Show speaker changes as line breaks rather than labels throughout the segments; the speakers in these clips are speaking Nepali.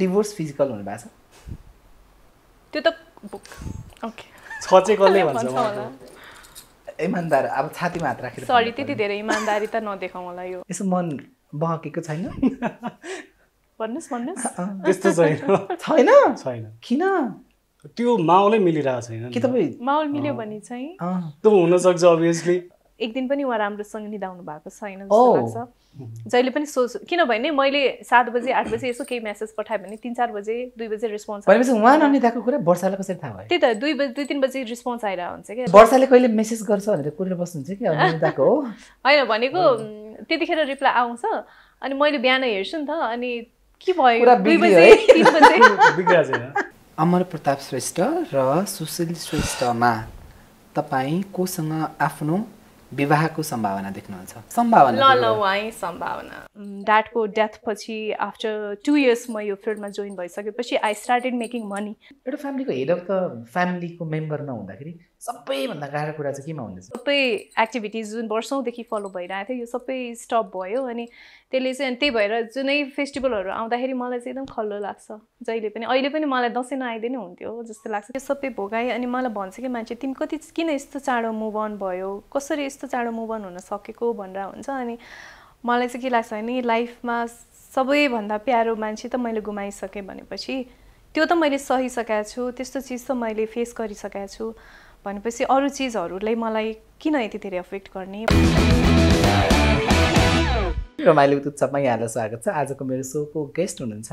डिभोर्स फिजिकल हुनु भएको छ।
त्यो त ओके।
छ चाहिँ कसले भन्छ
इमान्दार अब छातीमा हात राखेर
सरी त्यति धेरै इमान्दारी त नदेखाउँ होला यो।
यसो मन बहकेको छैन?
भन्नुहोस् भन्नुहोस्।
त्यस्तो छैन।
छैन?
छैन।
किन?
त्यो माहौलै मिलिरहेको छैन नि
कि। तपाईँ
माहौल मिल्यो भने चाहिँ
अँ,
त्यो हुनसक्छ अभियसली
एक दिन पनि उहाँ राम्रोसँग निधाउनु भएको छैन। जस्तो लाग्छ। जहिले पनि सोच किनभने मैले सात बजे आठ बजे यसो केही मेसेज पठाएँ भने तिन चार बजे दुई बजे रेस्पोन्स
भनेपछि उहाँ ननिदाको कुरा वर्षालाई कसरी थाहा भयो?
त्यही त दुई बजे दुई तिन बजे रेस्पोन्स आइरहेको हुन्छ क्या।
वर्षाले कहिले मेसेज गर्छ भनेर कुरेर बस्नुहुन्छ कि? अब निदाको हो।
होइन भनेको त्यतिखेर रिप्लाई आउँछ। अनि मैले बिहान हेर्छु नि त अनि के भयो? दुई बजे? तिन बजे।
अमर प्रताप श्रेष्ठ र सुशील श्रेष्ठमा तपाईँ कोसँग आफ्नो विवाहको सम्भावना देख्नुहुन्छ? सम्भावना
ल ल सम्भावना। ड्याडको डेथ पछि आफ्टर टु इयर्स म यो फिल्डमा जोइन भइसकेपछि आई स्टार्टेड मेकिङ मनी
एउटा फ्यामिलीको हेड अफ द फ्यामिलीको मेम्बर नहुँदाखेरि सबैभन्दा गाह्रो कुरा चाहिँ केमा हुँदैछ?
सबै एक्टिभिटिज जुन वर्षौँदेखि फलो भइरहेको थियो यो सबै स्टप भयो अनि त्यसले चाहिँ त्यही भएर जुनै फेस्टिभलहरू आउँदाखेरि मलाई चाहिँ एकदम खल्लो लाग्छ। जहिले पनि अहिले पनि मलाई दसैँ नआइदिए नै हुन्थ्यो जस्तो लाग्छ। त्यो सबै भोगाएँ अनि मलाई भन्छ कि मान्छे तिमी कति किन यस्तो चाँडो मुभ अन भयो? कसरी यस्तो चाँडो मुभ अन हुन सकेको? भनेर हुन्छ अनि मलाई चाहिँ के लाग्छ भने लाइफमा सबैभन्दा प्यारो मान्छे त मैले गुमाइसकेँ भनेपछि त्यो त मैले सहिसकेको छु त्यस्तो चिज त मैले फेस गरिसकेको छु। भनेपछि अरू चिजहरूले मलाई किन यति धेरै अफेक्ट गर्ने?
रमाइलो उत्सवमा यहाँलाई स्वागत छ। आजको मेरो सोको गेस्ट हुनुहुन्छ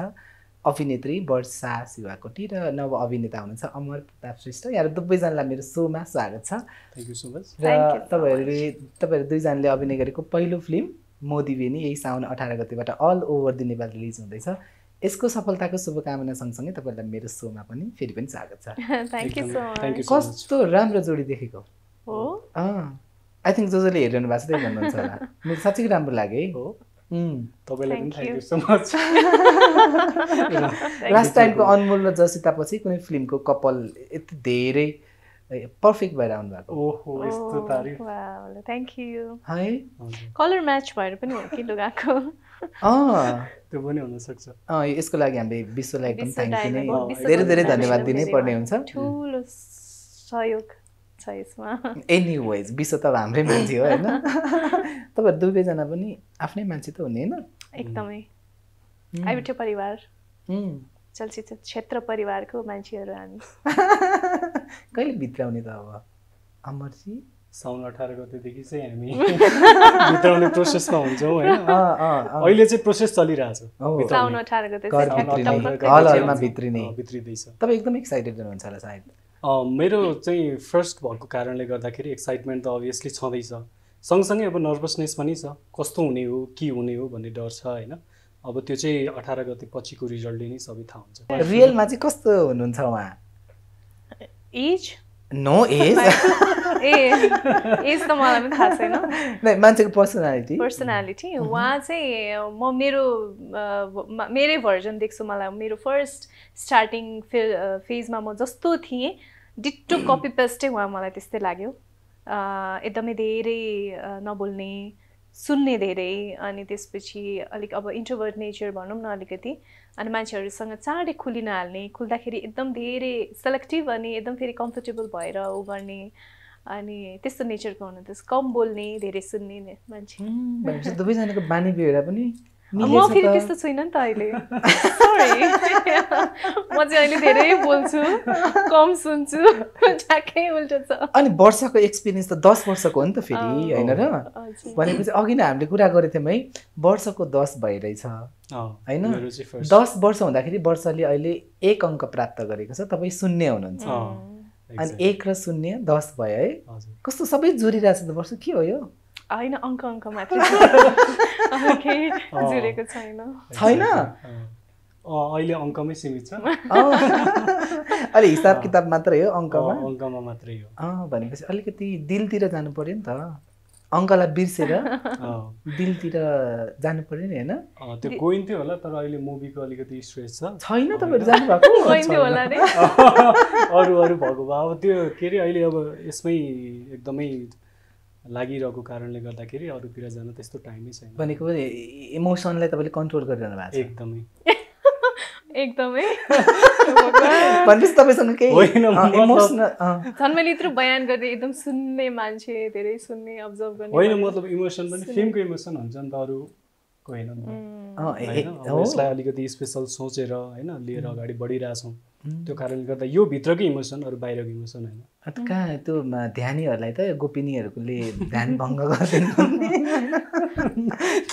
अभिनेत्री वर्षा शिवाकोटी र नव अभिनेता हुनुहुन्छ अमर प्रताप श्रेष्ठ। यहाँ दुवैजनालाई मेरो सोमा स्वागत छ।
थ्याङ्क यू सो मच
र तपाईँहरूले तपाईँहरू दुईजनाले अभिनय गरेको पहिलो फिल्म मोदी बेनी यही साउन अठार गतिबाट all over the Nepal release हुँदैछ। यसको सफलताको शुभकामना सँगसँगै तपाईँहरूलाई मेरो सोमा पनि फेरि पनि स्वागत छ। कस्तो राम्रो जोडी देखेको।
हो?
आई थिङ्क जो जसले हेरिरहनु भएको छ त्यही भन्नुहुन्छ होला। मेरो साँच्चै राम्रो लाग्यो है।
तपाईँलाई पनि thank. You so much
last टाइमको अनमोल र जसिता पछि कुनै फिल्मको कपाल यति धेरै पर्फेक्ट भएर आउनु भएको
ओहो यस्तो तारिफ।
थ्याङ्क यू
है?
कलर म्याच भएर पनि हो कि लुगाको?
त्यो पनि हुनसक्छ।
अँ यसको लागि हामीले विश्वलाई एकदम थ्याङ्क यू नै धेरै धेरै धन्यवाद दिनै पर्ने हुन्छ।
ठुलो सहयोग छ यसमा।
एनी वेज विश्व त अब हाम्रै मान्छे हो होइन? तपाईँहरू दुवैजना पनि आफ्नै मान्छे त हुने होइन?
एकदमै।
उम्,
आइबिटे परिवार। चलचित्र क्षेत्र परिवारको मान्छेहरू हामी।
कहिले भित्राउने त अब? अमरजी?
साउन अठार गतेदेखि चाहिँ हामी भित्राउने प्रोसेसमा हुन्छौँ होइन
अँ, अँ, अँ।
अहिले चाहिँ प्रोसेस अँ, भित्रिँदैछ।
तपाईँ एकदम एक्साइटेड हुनुहुन्छ होला सायद।
अँ, मेरो चाहिँ फर्स्ट भएको कारणले गर्दाखेरि एक्साइटमेन्ट त अभियसली छँदैछ। सँगसँगै अब नर्भसनेस पनि छ। कस्तो हुने हो के हुने हो भन्ने डर छ होइन। अब त्यो चाहिँ अठार गते पछिको रिजल्टले नै सबै थाहा हुन्छ।
रियलमा चाहिँ कस्तो हुनुहुन्छ उहाँ?
Age
no age
a age त मलाई पनि थाहा छैन।
मान्छेको पर्सनालिटी
पर्सनालिटी उहाँ चाहिँ म मेरो मेरै भर्जन देख्छु मलाई। मेरो फर्स्ट स्टार्टिङ फे फेजमा म जस्तो थिएँ डिट्टो कपी पेस्टै उहाँ मलाई त्यस्तै लाग्यो। एकदमै धेरै नबोल्ने सुन्ने धेरै अनि त्यसपछि अलिक अब इन्ट्रोभर्ट नेचर भनौँ न अलिकति अनि मान्छेहरूसँग चाँडै खुलिन हाल्ने खुल्दाखेरि एकदम धेरै सेलेक्टिभ अनि एकदम फेरि कम्फर्टेबल भएर ऊ गर्ने अनि त्यस्तो नेचरको हुनुहुन्थ्यो कम बोल्ने धेरै सुन्ने मान्छे
दुवैजनाको बानी बेहोरा पनि
म फेरि। त्यस्तो छुइनँ नि त अहिले. म चाहिँ अहिले धेरै बोल्छु कम सुन्छु ठ्याक्कै उल्टो छ
अनि वर्षको एक्सपिरियन्स त दस वर्षको हो नि त फेरि। होइन र। भनेपछि अघि नै हामीले कुरा गरेको थियौँ है वर्षको दस भइरहेछ होइन? दस वर्ष हुँदाखेरि वर्षले अहिले एक अङ्क प्राप्त गरेको छ तपाईँ शून्य हुनुहुन्छ अनि एक र शून्य दस भयो है। कस्तो सबै जोडिरहेछ त वर्ष के हो यो?
होइन अङ्क अङ्क मात्रै छैन।
छैन?
अहिले अङ्कमै सीमित छ।
अँ। अलि हिसाब किताब मात्रै हो अङ्कमा?
अङ्कमा मात्रै हो।
अँ भनेपछि अलिकति दिलतिर जानु पर्यो नि त। अङ्कलाई बिर्सेर
अँ,
दिलतिर जानु पर्यो नि होइन?
अँ, त्यो गइन्थ्यो होला तर अहिले मुभीको अलिकति स्ट्रेस छ।
छैन तपाईँहरू जानुभएको?
गइन्थ्यो होला
अरू अरू भएको भए। अब त्यो के अरे अहिले अब यसमै एकदमै लागिरहेको कारणले गर्दाखेरि अरूतिर जान त्यस्तो टाइमै छैन।
भनेको इमोसनलाई तपाईँले कन्ट्रोल गरिरहनु भएको छ।
एकदमै।
एकदमै।
भनेपछि तपाईँसँग केही इमोसनल
झन् मैले यत्रो बयान गर्ने एकदम सुन्ने मान्छे धेरै सुन्ने अब्जर्भ गर्ने
होइन मतलब इमोसन पनि फिल्मको इमोसन हुन्छ नि त अरूको होइन। यसलाई अलिकति स्पेसल सोचेर होइन लिएर अगाडि बढिरहेछौँ। त्यो कारणले गर्दा यो भित्रकै इमोसन अरू बाहिरको इमोसन होइन।
कहाँ त्यो ध्यानीहरूलाई त गोपिनीहरूले ध्यान भङ्ग गर्दैन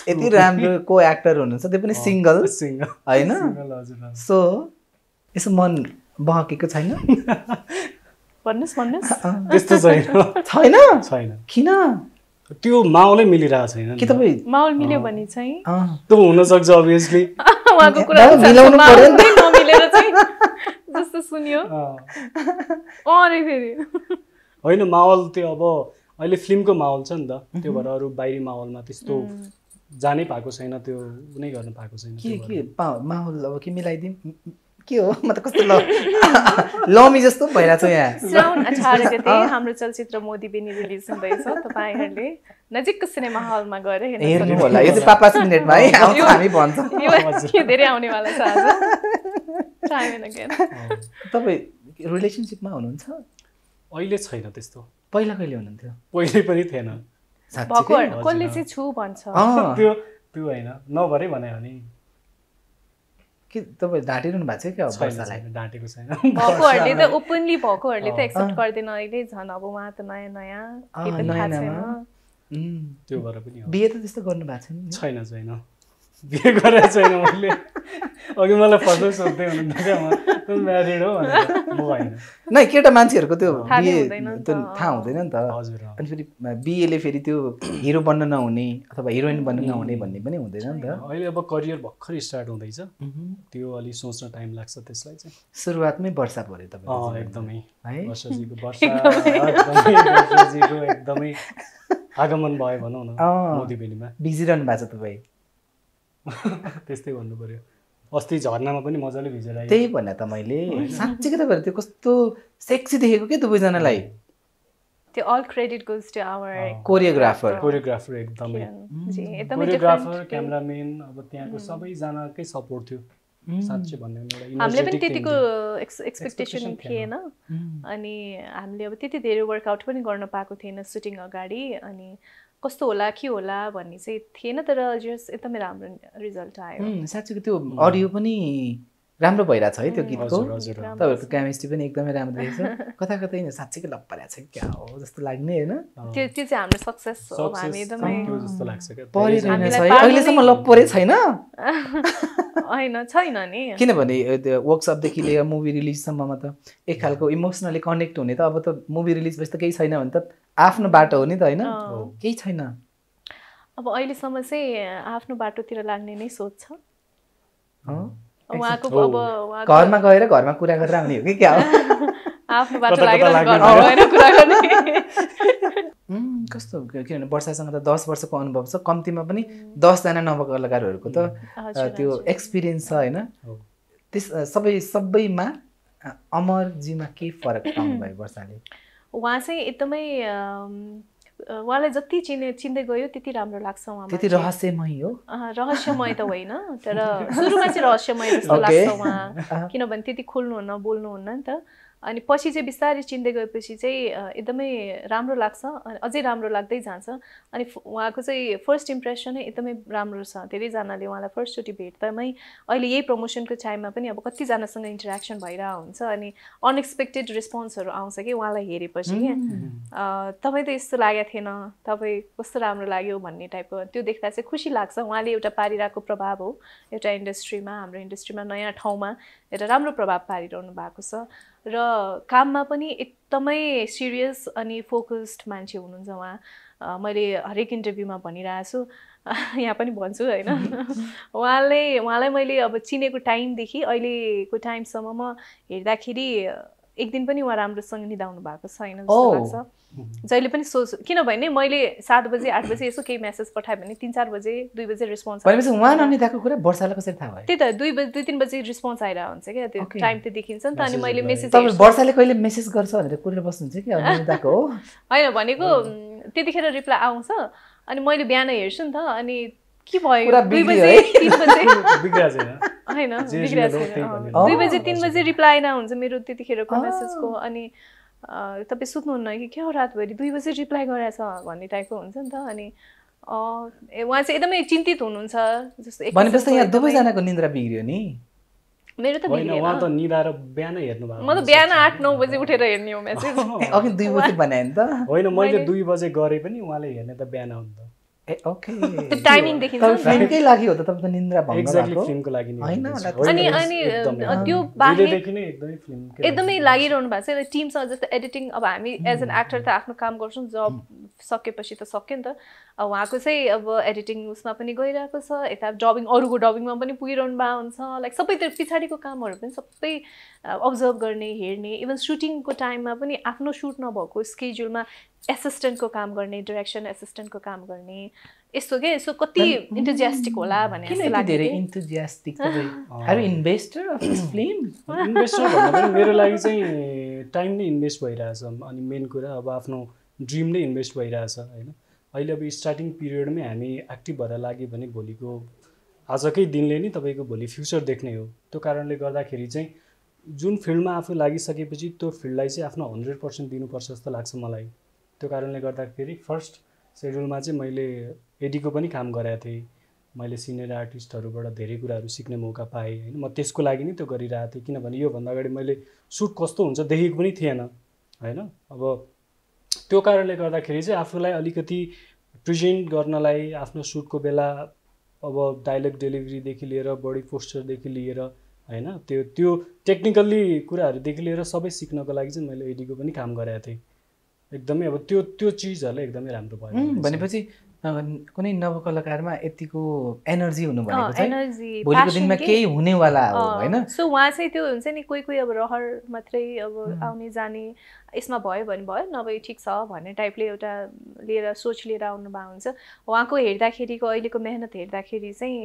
यति राम्रो को एक्टर हुनुहुन्छ त्यो पनि सिङ्गल
सिङ्गल
होइन। सो यसो मन बहकेको छैन?
भन्नुहोस् भन्नुहोस्।
त्यस्तो छैन।
छैन?
छैन।
किन?
त्यो माहौलै मिलिरहेको छैन
कि। तपाईँ
माहौल मिल्यो भने चाहिँ?
अँ,
त्यो हुनसक्छ अभियसली
उहाँको कुरा
मिलाउनु पर्यो
सुन्यो। अरे फेरि।
होइन माहौल त्यो अब अहिले फिल्मको माहौल छ नि त। त्यो भएर अरू बाहिरी माहौलमा त्यस्तो जानै पाएको छैन त्यो कुनै गर्न पाएको छैन
के
त्यो
के माहौल अब के मिलाइदिउँ? के हो? म त कस्तो ल लमी जस्तो भइरहेको छ यहाँ।
श्रावण अठार गते हाम्रो चलचित्र मोदी बेनी रिलिज हुँदैछ। तपाईँहरूले नजिकको सिनेमा हलमा गएर हेर्न।
होला यो चाहिँ पापास मिनेटमा है आउँछ हामी भन्छौँ।
धेरै आउनेवाला छ आज टाइम एन्ड अगेन
भएर।
तपाईँ रिलेसनसिपमा हुनुहुन्छ?
अहिले छैन त्यस्तो।
पहिला कहिले हुनुहुन्थ्यो?
पहिले पनि थिएन।
कसले चाहिँ छु भन्छ?
अँ,
त्यो त्यो होइन। नभरै भने हो नि।
के तपाईँ ढाँटिरहनु भएको छ क्या वर्षालाई?
छैन, डाँटेको छैन।
भएकोहरूले त ओपनली भएकोहरूले त। एक्सेप्ट गर्दैन अहिले। झन् अब उहाँ त नयाँ नयाँ।
त्यो भएर पनि हो।
बिहे त त्यस्तो गर्नु भएको छैन?
छैन छैन। बिहे गरेको छैन मैले। अघि मलाई फर्स्ट सोध्दै हुनुहुन्थ्यो क्या म म्यारिड हो? भनेर। म होइन।
नै केटा मान्छेहरूको त्यो
थाहा नै
बिहे
हुँदैन नि त,
त्यो। थाहा हुँदैन नि त।
हजुर।
अनि फेरि बिएले फेरि त्यो हिरो बन्न नहुने अथवा हिरोइन बन्न नहुने भन्ने पनि हुँदैन नि त।
अहिले अब करियर भर्खर स्टार्ट हुँदैछ। त्यो अलि सोच्न टाइम लाग्छ त्यसलाई चाहिँ।
सुरुवातमै वर्षा पऱ्यो तपाईँ
एकदमै।
है?
वर्षाजीको वर्षा एकदमै। वर्षाजीको एकदमै आगमन भयो भनौँ न। मोदी बेनीमा
भिजिरहनु भएको छ तपाईँ।
त्यस्तै भन्नु पर्यो अस्ति झर्नामा पनि मजाले भिजेर
त्यही भने त मैले। साँच्चीकै तपाईँहरू त्यो कस्तो सेक्सी देखेको के दुवैजनालाई
त्यो all credit goes to our
choreographer
choreographer एकदमै।
जी एकदमै
कोरियोग्राफर क्यामराम्यान अब त्यहाँको सबैजनाकै सपोर्ट थियो। साँच्चै भन्ने हो भने एउटा
हामीले पनि त्यतिको एक्सपेक्टेसन थिएन। अनि हामीले अब त्यति धेरै वर्कआउट पनि गर्न पाएको थिएन सुटिङ अगाडि। अनि कस्तो होला के होला भन्ने चाहिँ थिएन तर जस एकदमै राम्रो रिजल्ट आयो।
साँच्चीको त्यो अडियो पनि राम्रो भइरहेछ है त्यो। गीतको?
हजुर हजुर।
राम्रो
तपाईँहरूको केमिस्ट्री पनि एकदमै राम्रो देखेको छ कता कतै नै साँच्चीकै लप्परेको छ क्या हो जस्तो लाग्ने होइन। अहिलेसम्म
नै-
लप्परे छैन?
होइन छैन नि।
किनभने त्यो वर्कसपदेखि लिएर मुभी रिलिजसम्ममा त एक खालको इमोसनली कनेक्ट हुने त अब त मुभी रिलिज भएपछि त केही छैन भने त आफ्नो बाटो हो नि त होइन। केही छैन।
अब अहिलेसम्म चाहिँ आफ्नो बाटोतिर लाग्ने नै सोच छ? उहाँको। अब उहाँको
घरमा गएर घरमा कुरा गरेर आउने हो कि क्या? हो
आफ्नो बाटो लागेर कुरा गर्ने।
कस्तो किनभने वर्षासँग त दस वर्षको अनुभव छ। कम्तीमा पनि दसजना नवकलाकारहरूको त त्यो। एक्सपिरियन्स छ होइन?
हो।
त्यस सबै सबैमा अमरजीमा के फरक पाउनु भयो वर्षाले?
उहाँ चाहिँ एकदमै उहाँलाई जति चिने चिन्दै गयो त्यति राम्रो लाग्छ उहाँ
त्यति रहस्यमय हो।
रहस्यमय त होइन तर सुरुमा चाहिँ रहस्यमय जस्तो. लाग्छ उहाँ। किनभने त्यति खोल्नुहुन्न बोल्नुहुन्न नि त। अनि पछि चाहिँ बिस्तारै चिन्दै गएपछि चाहिँ एकदमै राम्रो लाग्छ अनि अझै राम्रो लाग्दै जान्छ। अनि उहाँको चाहिँ फर्स्ट इम्प्रेसनै एकदमै राम्रो छ। धेरैजनाले उहाँलाई फर्स्टचोटि भेट्दामै अहिले यही प्रमोसनको टाइममा पनि अब कतिजनासँग इन्टरेक्सन भइरहेको हुन्छ अनि अनएक्सपेक्टेड रेस्पोन्सहरू आउँछ कि उहाँलाई हेरेपछि क्या। तपाईँ त यस्तो लागेको थिएन तपाईँ कस्तो राम्रो लाग्यो भन्ने टाइपको त्यो देख्दा चाहिँ खुसी लाग्छ। उहाँले एउटा पारिरहेको प्रभाव हो एउटा इन्डस्ट्रीमा हाम्रो इन्डस्ट्रीमा नयाँ ठाउँमा एउटा राम्रो प्रभाव पारिरहनु भएको छ। र काममा पनि एकदमै सिरियस अनि फोकस्ड मान्छे हुनुहुन्छ उहाँ। मैले हरेक इन्टरभ्यूमा भनिरहेको छु। यहाँ पनि भन्छु होइन। उहाँले उहाँलाई मैले अब चिनेको टाइमदेखि अहिलेको टाइमसम्म म हेर्दाखेरि एक दिन पनि उहाँ राम्रोसँग निदाउनु भएको छैन जस्तो. लाग्छ। जहिले पनि सोच किनभने मैले सात बजे आठ बजे यसो केही मेसेज पठाएँ भने तिन चार बजे दुई बजे रेस्पोन्स
भनेपछि उहाँ ननिदाको कुरा वर्षालाई कसरी थाहा भयो?
त्यही त दुई बजी दुई तिन बजी रेस्पोन्स आइरहेको हुन्छ क्या त्यो. टाइम त देखिन्छ नि त अनि मैले. मेसेज
तपाईँ वर्षाले कहिले मेसेज गर्छ भनेर कुरेर बस्नुहुन्छ कि?
होइन भनेको त्यतिखेर रिप्लाई आउँछ। अनि मैले बिहान हेर्छु नि त अनि के भयो? दुई बजे? तिन बजे? रिप्लाई नहुन्छ मेरो त्यतिखेरको मेसेजको अनि अँ, तपाईँ सुत्नुहुन्न कि क्या रातभरि? दुई बजे रिप्लाई गरेछ भन्ने टाइपको हुन्छ नि त। अनि उहाँ चाहिँ एकदमै चिन्तित हुनुहुन्छ। जस्तो एक
भनेपछि यहाँ दुवैजनाको निन्द्रा बिग्रियो नि।
मेरो त
उहाँ त निदाएर बिहानै हेर्नु भएको
म त बिहान आठ नौ बजे उठेर हेर्ने हो मेसेज
अघि दुई बजी बनायो नि त।
होइन मैले
मैले-
दुई बजे गरेँ पनि उहाँले हेर्ने त बिहान हो नि त।
ए ओके
त्यो टाइमिङ देखिन्छ
तपाईँ
नि त।
फिल्मकै लागि हो त तपाईँ त निन्द्रा भङ्ग
एक्ज्याक्टली
भएको
फिल्मको लागि नि
होइन,
हेर्दैछु।
होला-
होइन,
अनि-
it's
अनि,
एकदमै,
त्यो बाहेक-। लागिरहनु भएको छ। टिमसँग जस्तो एडिटिङ अब हामी एज एन एक्टर त आफ्नो काम गर्छौँ जब सकेपछि त सक्यो नि त उहाँको चाहिँ अब एडिटिङ उसमा पनि गइरहेको छ। यता डबिङ अरूको डबिङमा पनि पुगिरहनु भएको हुन्छ। लाइक सबै त्यो पछाडिको कामहरू पनि सबै अब्जर्भ गर्ने हेर्ने इभन सुटिङको टाइममा पनि आफ्नो सुट नभएको स्केड्युलमा एसिस्टेन्टको काम गर्ने डिरेक्सन एसिस्टेन्टको काम गर्ने यस्तो के यसो कति इन्टरजेस्टिक होला भने
धेरै आर इन्भेस्टर
इन्भेस्टर मेरो लागि चाहिँ टाइम नै इन्भेस्ट भइरहेछ। अनि मेन कुरा अब आफ्नो ड्रिम नै इन्भेस्ट भइरहेछ होइन? अहिले अब स्टार्टिङ पिरियडमै हामी एक्टिभ भएर लाग्यो भने भोलिको आजकै दिनले नै तपाईँको भोलि फ्युचर देख्ने हो। त्यो कारणले गर्दाखेरि चाहिँ जुन फिल्डमा आफू लागिसकेपछि त्यो फिल्डलाई चाहिँ आफ्नो हन्ड्रेड पर्सेन्ट दिनुपर्छ जस्तो लाग्छ मलाई। त्यो कारणले गर्दाखेरि फर्स्ट सेड्युलमा चाहिँ मैले एडीको पनि काम गरेको थिएँ। मैले सिनियर आर्टिस्टहरूबाट धेरै कुराहरू सिक्ने मौका पाएँ होइन। म त्यसको लागि नै त्यो गरिरहेको थिएँ किनभने योभन्दा अगाडि मैले सुट कस्तो हुन्छ देखेको पनि थिएन होइन। अब त्यो कारणले गर्दाखेरि चाहिँ आफूलाई अलिकति प्रेजेन्ट गर्नलाई आफ्नो सुटको बेला अब डाइलग डेलिभरीदेखि लिएर बडी पोस्चरदेखि लिएर होइन। त्यो त्यो टेक्निकल्ली कुराहरूदेखि लिएर सबै सिक्नको लागि चाहिँ मैले एडीको पनि काम गरेको थिएँ। एकदमै अब त्यो त्यो चिजहरूलाई एकदमै राम्रो भयो
भनेपछि कुनै नवकलाकारमा यतिको एनर्जी हुनु भनेको चाहिँ
एनर्जी
भोलिको दिनमा केही हुनेवाला हो होइन
सो उहाँ चाहिँ त्यो हुन्छ नि कोही कोही अब रहर मात्रै अब. आउने जाने यसमा भयो भने भयो नभए ठिक छ भन्ने टाइपले एउटा लिएर सोच लिएर आउनु भएको हुन्छ उहाँको हेर्दाखेरिको अहिलेको मेहनत हेर्दाखेरि चाहिँ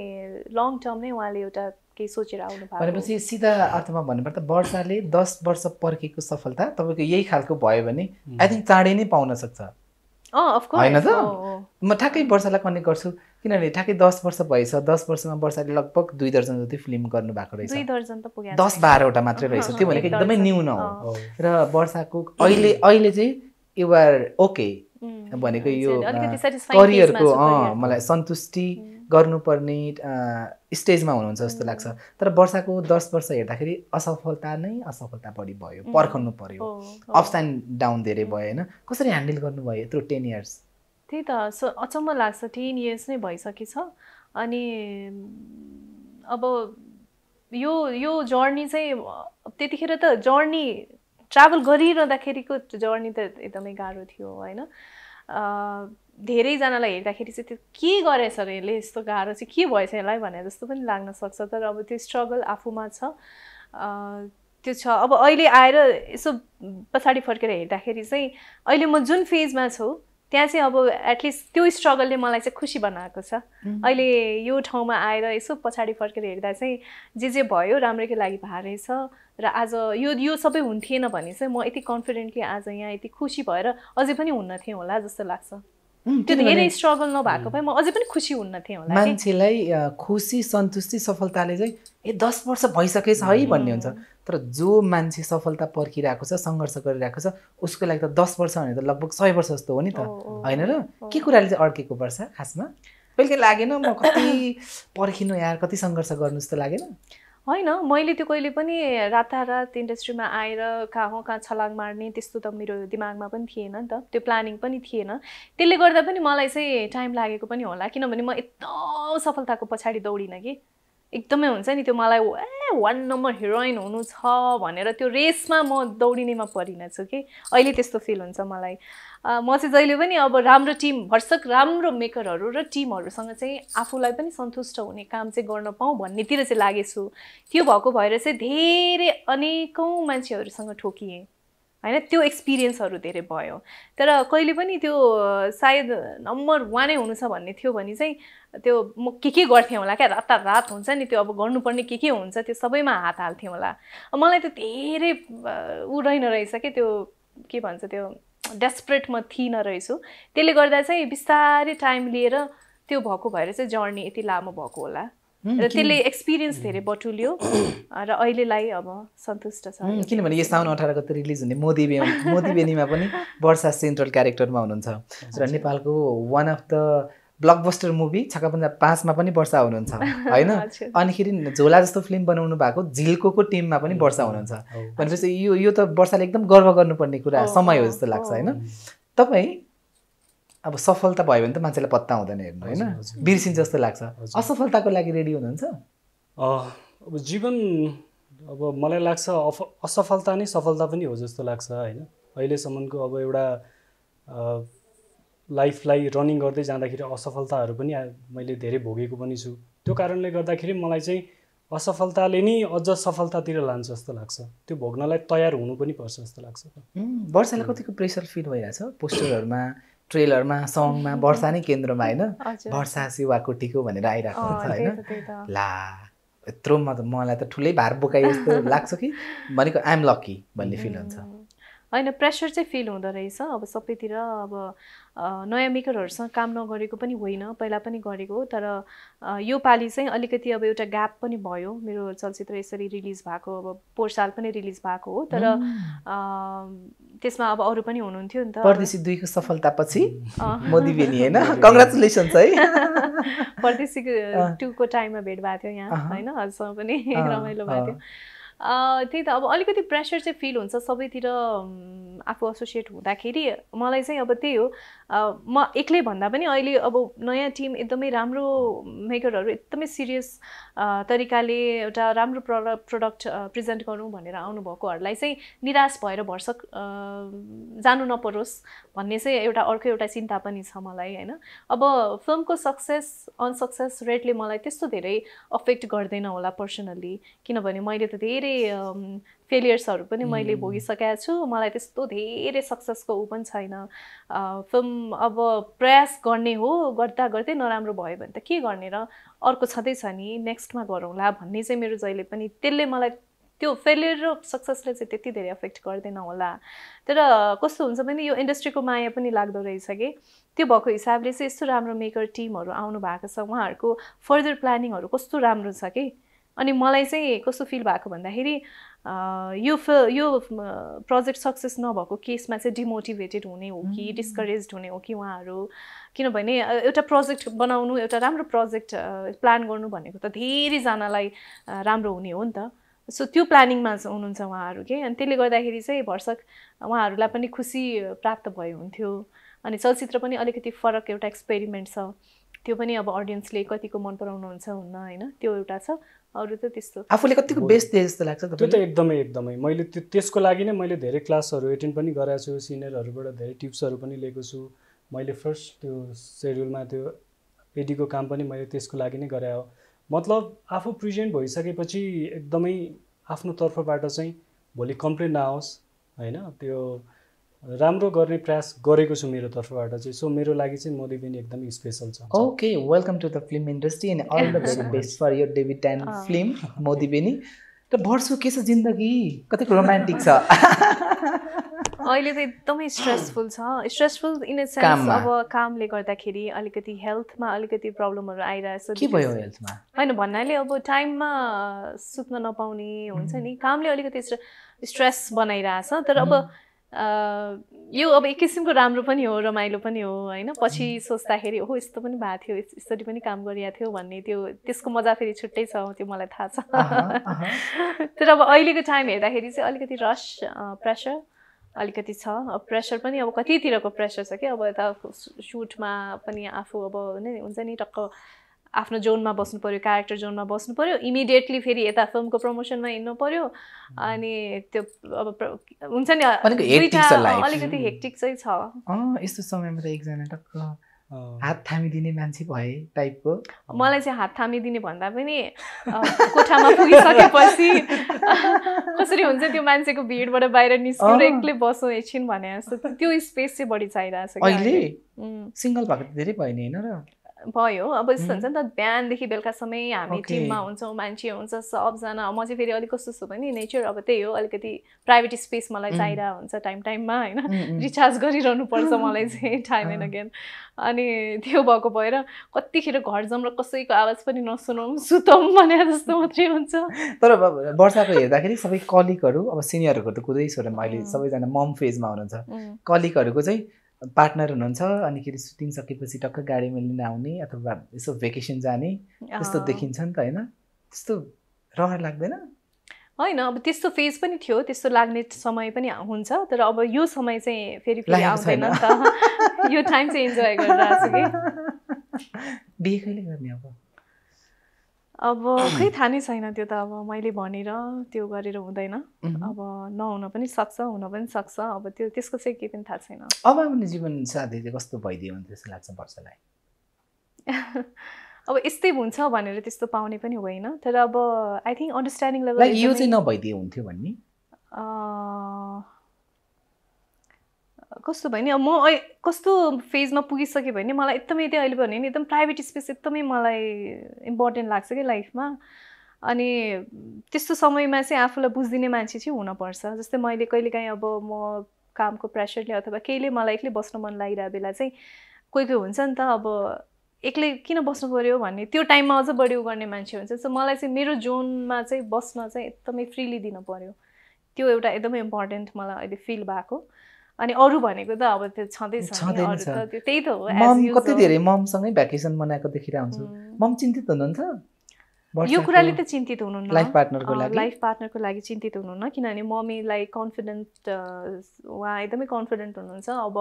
लङ टर्म नै उहाँले एउटा केही सोचेर आउनु भएको हो।
भनेपछि सिधा अर्थमा भन्नुपर्दा वर्षाले दस वर्ष पर्खेको सफलता तपाईँको यही खालको भयो भने आई थिङ्क चाँडै नै पाउन सक्छ. होइन त? म ठ्याक्कै वर्षालाई कनेक्ट गर्छु किनभने ठ्याक्कै दस वर्ष भएछ दस वर्षमा वर्षाले लगभग दुई दर्जन जति फिल्म गर्नु भएको रहेछ दस बाह्रवटा मात्रै रहेछ त्यो भनेको
एक
एकदमै। न्यून हो। र वर्षाको अहिले अहिले चाहिँ युआर ओके भनेको यो करियरको। मलाई सन्तुष्टि. गर्नुपर्ने स्टेजमा हुनुहुन्छ जस्तो लाग्छ। तर वर्षाको दस वर्ष हेर्दाखेरि असफलता नै असफलता बढी भयो. पर्खनु पर्यो। अप्स एन्ड डाउन धेरै भयो होइन? कसरी ह्यान्डल गर्नुभयो यत्रो टेन इयर्स
त्यही त सो अचम्म लाग्छ टेन इयर्स नै भइसकेछ। अनि अब यो यो जर्नी चाहिँ त्यतिखेर त जर्नी ट्राभल गरिरहँदाखेरिको जर्नी त एकदमै गाह्रो थियो होइन? धेरैजनालाई हेर्दाखेरि चाहिँ त्यो के गरेछ र यसले यस्तो गाह्रो चाहिँ के भएछ यसलाई भने जस्तो पनि लाग्न सक्छ। तर अब त्यो स्ट्रगल आफूमा छ। त्यो छ। अब अहिले आएर यसो पछाडि फर्केर हेर्दाखेरि चाहिँ अहिले म जुन फेजमा छु त्यहाँ चाहिँ अब एटलिस्ट त्यो स्ट्रगलले मलाई चाहिँ खुसी बनाएको छ। अहिले यो ठाउँमा आएर यसो पछाडि फर्केर हेर्दा चाहिँ जे जे भयो राम्रैको लागि भएको रहेछ र आज यो यो सबै हुन्थेन भने चाहिँ म यति कन्फिडेन्टली आज यहाँ यति खुसी भएर अझै पनि हुन्न थिएँ होला जस्तो लाग्छ। त्यो धेरै स्ट्रगल नभएको भए म अझै पनि खुसी हुन्न थिएँ होला।
मान्छेलाई खुसी सन्तुष्टि सफलताले चाहिँ ए दस वर्ष भइसकेछ है भन्ने हुन्छ। तर जो मान्छे सफलता पर्खिरहेको छ सङ्घर्ष गरिरहेको छ उसको लागि त दस वर्ष भने त लगभग सय वर्ष जस्तो हो नि त। होइन र। के कुराले चाहिँ अड्केको पर्छ खासमा? कहिले काहीँ लागेन म कति पर्खिनु यार कति सङ्घर्ष गर्नु जस्तो लागेन?
होइन मैले त्यो कहिले पनि रातारात इन्डस्ट्रीमा आएर कहाँ हो कहाँ छलाङ मार्ने त्यस्तो त मेरो दिमागमा पनि थिएन नि त। त्यो प्लानिङ पनि थिएन। त्यसले गर्दा पनि मलाई चाहिँ टाइम लागेको पनि होला किनभने म एकदम सफलताको पछाडि दौडिनँ कि। एकदमै हुन्छ नि त्यो मलाई ए वान नम्बर हिरोइन हुनु छ भनेर त्यो रेसमा म दौडिनेमा परिन छु कि। अहिले त्यस्तो फिल हुन्छ मलाई। म चाहिँ जहिले पनि अब राम्रो टिम भर्सक राम्रो मेकरहरू र टिमहरूसँग चाहिँ आफूलाई पनि सन्तुष्ट हुने काम चाहिँ गर्न पाऊँ भन्नेतिर चाहिँ लागेछु। त्यो भएको भएर चाहिँ धेरै अनेकौँ मान्छेहरूसँग ठोकिएँ। होइन त्यो एक्सपिरियन्सहरू धेरै भयो। तर कहिले पनि त्यो सायद नम्बर वानै हुनु छ भन्ने थियो भने चाहिँ त्यो म के के गर्थेँ होला क्या? रातारात हुन्छ नि त्यो अब गर्नुपर्ने के के हुन्छ त्यो सबैमा हात हाल्थेँ होला। मलाई त धेरै ऊ रहेन रहेछ कि त्यो के भन्छ त्यो डेस्परेट म थिइनँ रहेछु। त्यसले गर्दा चाहिँ बिस्तारै टाइम लिएर त्यो भएको भएर चाहिँ जर्नी यति लामो भएको होला। र त्यसले एक्सपिरियन्स धेरै बटुल्यो। र अहिलेलाई अब सन्तुष्ट छ।
किनभने यो साउन अठार गते रिलिज हुने मोदी मोदी बेनीमा पनि वर्षा सेन्ट्रल क्यारेक्टरमा हुनुहुन्छ। र नेपालको one of the blockbuster movie Chhakka Panja पाँचमा पनि वर्षा हुनुहुन्छ होइन। अनिखेरि झोला जस्तो फिल्म बनाउनु भएको झिल्कोको टिममा पनि वर्षा हुनुहुन्छ। भनेपछि यो यो त वर्षाले एकदम गर्व गर्नुपर्ने कुरा समय हो जस्तो लाग्छ। होइन तपाईँ अब सफलता भयो भने त मान्छेलाई पत्ता हुँदैन हेर्नु होइन। बिर्सिन्छ जस्तो लाग्छ। असफलताको लागि रेडी हुनुहुन्छ
अँ, अब जीवन अब मलाई लाग्छ अफ असफलता नै सफलता पनि हो जस्तो लाग्छ होइन अहिलेसम्मको अब एउटा लाइफलाई रनिङ गर्दै जाँदाखेरि असफलताहरू पनि मैले धेरै भोगेको पनि छु। त्यो कारणले गर्दाखेरि मलाई चाहिँ असफलताले नै अझ सफलतातिर लान्छ जस्तो लाग्छ। त्यो भोग्नलाई तयार हुनु पनि पर्छ जस्तो लाग्छ।
वर्षालाई कतिको प्रेसर फिल भइरहेछ पोस्टरहरूमा ट्रेलरमा सङमा वर्षा नै केन्द्रमा होइन। वर्षा शिवा कोटीको भनेर आइरहेको हुन्छ होइन?
त, त्यही त।
ला यत्रो म त मलाई त ठुलै भार बोकाइ जस्तो लाग्छ कि? भनेको आइएम लक्की भन्ने फिल हुन्छ।
होइन प्रेसर चाहिँ फिल हुँदो रहेछ। अब सबैतिर अब नयाँ मेकरहरूसँग काम नगरेको पनि होइन पहिला पनि गरेको हो। तर यो पालि चाहिँ अलिकति अब एउटा ग्याप पनि भयो। मेरो चलचित्र यसरी रिलिज भएको अब पोहोर साल पनि रिलिज भएको हो। तर त्यसमा अब अरू पनि हुनुहुन्थ्यो नि त।
परदेशी दुईको सफलतापछि। मोदी बेनी होइन? कङ्ग्रेचुलेसन्स है।
परदेशीको
अँ।
टुको टाइममा भेट भएको थियो यहाँ। होइन? हजुरसँग पनि रमाइलो भएको थियो। त्यही त अब अलिकति प्रेसर चाहिँ फिल हुन्छ सबैतिर आफू एसोसिएट हुँदाखेरि। मलाई चाहिँ अब त्यही हो म एक्लै भन्दा पनि अहिले अब नयाँ टिम एकदमै राम्रो मेकरहरू एकदमै सिरियस तरिकाले एउटा राम्रो प्रडक्ट प्रडक्ट प्रेजेन्ट गरौँ भनेर आउनुभएकोहरूलाई चाहिँ निराश भएर भर्सक जानु नपरोस् भन्ने चाहिँ एउटा अर्को एउटा चिन्ता पनि छ मलाई होइन। अब फिल्मको सक्सेस अनसक्सेस रेटले मलाई त्यस्तो धेरै अफेक्ट गर्दैन होला पर्सनल्ली किनभने मैले त धेरै फेलियर्सहरू पनि मैले. भोगिसकेको छु। मलाई त्यस्तो धेरै सक्सेसको ऊ पनि छैन। फिल्म अब प्रयास गर्ने हो गर्दा गर्दै नराम्रो भयो भने त के गर्ने र? अर्को छँदैछ नि नेक्स्टमा गरौँला भन्ने चाहिँ मेरो जहिले पनि त्यसले मलाई त्यो फेलियर र सक्सेसले चाहिँ त्यति धेरै अफेक्ट गर्दैन होला। तर कस्तो हुन्छ भने यो इन्डस्ट्रीको माया पनि लाग्दो रहेछ कि? त्यो भएको हिसाबले चाहिँ यस्तो राम्रो मेकर टिमहरू आउनु भएको छ। उहाँहरूको फर्दर प्लानिङहरू कस्तो राम्रो छ कि? अनि मलाई चाहिँ कस्तो फिल भएको भन्दाखेरि यो फि यो प्रोजेक्ट सक्सेस नभएको केसमा चाहिँ डिमोटिभेटेड हुने हो कि
Mm.
डिस्करेज हुने हो कि उहाँहरू? किनभने एउटा प्रोजेक्ट बनाउनु एउटा राम्रो प्रोजेक्ट प्लान गर्नु भनेको त धेरैजनालाई राम्रो हुने हो नि त। सो त्यो प्लानिङमा हुनुहुन्छ उहाँहरू के? अनि त्यसले गर्दाखेरि चाहिँ भर्सक उहाँहरूलाई पनि खुसी प्राप्त भयो हुन्थ्यो। अनि चलचित्र पनि अलिकति फरक एउटा एक्सपेरिमेन्ट छ। त्यो पनि अब अडियन्सले कतिको मन पराउनुहुन्छ हुन्न होइन? त्यो एउटा छ। अरू त त्यस्तो।
आफूले कतिको बेस्ट दिए जस्तो लाग्छ
त्यो त एकदमै एकदमै। मैले त्यो त्यसको लागि नै मैले धेरै क्लासहरू एटेन्ड पनि गराएको छु सिनियरहरूबाट धेरै टिप्सहरू पनि लिएको छु। मैले फर्स्ट त्यो सेड्युलमा त्यो एडीको काम पनि मैले त्यसको लागि नै गराए हो मतलब आफू प्रेजेन्ट भइसकेपछि एकदमै आफ्नो तर्फबाट चाहिँ भोलि कम्प्लेन नआओस् होइन? त्यो राम्रो गर्ने प्रयास गरेको छु मेरो तर्फबाट चाहिँ। सो मेरो लागि चाहिँ मोदी पनि एकदमै स्पेसल छ।
Okay welcome to the film industry and all the very best for your debut and
अँ।
फिल्म मोदी बेनी र वर्षको के छ जिन्दगी कतिको रोमान्टिक छ?
अहिले त एकदमै स्ट्रेसफुल छ। Stressful in a sense. अब कामले गर्दाखेरि अलिकति हेल्थमा अलिकति प्रब्लमहरू आइरहेछ
के भयो हेल्थमा
होइन भन्नाले अब टाइममा सुत्न नपाउने हुन्छ नि। कामले अलिकति स्ट्रे- स्ट्रेस बनाइरहेछ। तर अब अ, यो अब एक किसिमको राम्रो पनि हो रमाइलो पनि हो होइन? पछि सोच्दाखेरि हो यस्तो पनि भएको थियो यस- यसरी पनि काम गरिएको थियो भन्ने त्यो त्यसको मजा फेरि छुट्टै छ त्यो मलाई थाहा छ। तर अब अहिलेको टाइम हेर्दाखेरि चाहिँ अलिकति रस प्रेसर अलिकति छ। अब प्रेसर पनि अब कतितिरको प्रेसर छ कि? अब यता सुटमा पनि आफू अब नै हुन्छ नि टक्क आफ्नो जोनमा बस्नु पऱ्यो क्यारेक्टर जोनमा बस्नु पऱ्यो इमिडिएटली फेरि यता फिल्मको प्रमोसनमा हिँड्नु पऱ्यो अनि त्यो अब हुन्छ नि. अलिकति हेक्टिक चाहिँ छ
अँ यस्तो समयमा त एकजना टक्क हात थामिदिने मान्छे भए टाइपको
मलाई चाहिँ हात थामिदिने भन्दा पनि कोठामा पुगिसकेपछि कसरी हुन्छ त्यो मान्छेको भिडबाट बाहिर निस्क्यो र
अँ।
एक्लै बसौँ एकछिन भने जस्तो त्यो स्पेस चाहिँ बढी चाहिरहेको छ
सिङ्गल भएको त धेरै भयो नि होइन र?
भयो अब यस्तो हुन्छ नि त बिहानदेखि बेलुकासम्म हामी. टिममा हुन्छौँ मान्छे हुन्छ सबजना म चाहिँ फेरि अलिक कस्तो छु भने नेचर अब त्यही हो अलिकति प्राइभेट स्पेस मलाई. चाहिरहेको हुन्छ टाइम टाइममा होइन। रिचार्ज गरिरहनु पर्छ मलाई चाहिँ टाइम एन्ड। अगेन अनि त्यो भएको भएर कतिखेर घर जाउँ र कसैको आवाज पनि नसुनौँ सुतौँ भने जस्तो मात्रै हुन्छ
तर वर्षाको हेर्दाखेरि सबै कलिगहरू अब सिनियरहरूको त कुरै छोडौँ अहिले. सबैजना मम फेजमा हुनुहुन्छ कलिगहरूको चाहिँ पार्टनर हुनुहुन्छ अनिखेरि सुटिङ सकेपछि टक्क गाडीमा लिन आउने अथवा यसो भेकेसन जाने त्यस्तो। देखिन्छ नि त होइन? त्यस्तो रहर लाग्दैन?
होइन अब त्यस्तो फेज पनि थियो त्यस्तो लाग्ने समय पनि हुन्छ तर अब यो समय चाहिँ फेरि फेरि आउँदैन
छैन।
नि त। यो टाइम चाहिँ इन्जोय गरिरहेको छु कि?
बिहे कहिले गर्ने अब?
अब खै थाहा नै छैन त्यो त अब मैले भनेर त्यो गरेर हुँदैन. अब नहुन पनि सक्छ हुन पनि सक्छ। अब त्यो त्यसको चाहिँ केही पनि थाहा छैन।
अब आउने जीवन साथी चाहिँ कस्तो भइदियो भने जस्तो लाग्छ वर्षलाई?
अब यस्तै हुन्छ भनेर त्यस्तो पाउने पनि होइन। तर अब आई थिङ्क अन्डरस्ट्यान्डिङ लेभल
यो चाहिँ नभइदियो हुन्थ्यो भन्ने?
कस्तो भयो नि? अब म कस्तो फेजमा पुगिसकेँ भने मलाई एकदमै त्यही अहिले भने नि एकदम प्राइभेट स्पेस एकदमै मलाई इम्पोर्टेन्ट लाग्छ कि लाइफमा। अनि त्यस्तो समयमा चाहिँ आफूलाई बुझिदिने मान्छे चाहिँ हुनपर्छ। जस्तै मैले कहिलेकाहीँ अब म कामको प्रेसरले अथवा केहीले मलाई एक्लै बस्न मन लागिरहेको बेला चाहिँ कोही कोही हुन्छ नि त अब एक्लै किन बस्नु पऱ्यो भन्ने त्यो टाइममा अझ बढी उ गर्ने मान्छे हुन्छ। सो मलाई चाहिँ मेरो जोनमा चाहिँ बस्न चाहिँ एकदमै फ्रिली दिनु पऱ्यो त्यो एउटा एकदमै इम्पोर्टेन्ट मलाई अहिले फिल भएको। अनि अरू भनेको त अब त्यो छँदैछ त्यही त हो
मम। कति धेरै ममसँगै भ्याकेसन मनाएको देखिरहेको हुन्छु मम चिन्तित हुनुहुन्छ?
यो कुराले त चिन्तित हुनुहुन्न।
लाइफ पार्टनरको लागि?
लाइफ पार्टनरको लागि चिन्तित हुनुहुन्न किनभने मम्मीलाई कन्फिडेन्ट उहाँ एकदमै कन्फिडेन्ट हुनुहुन्छ। अब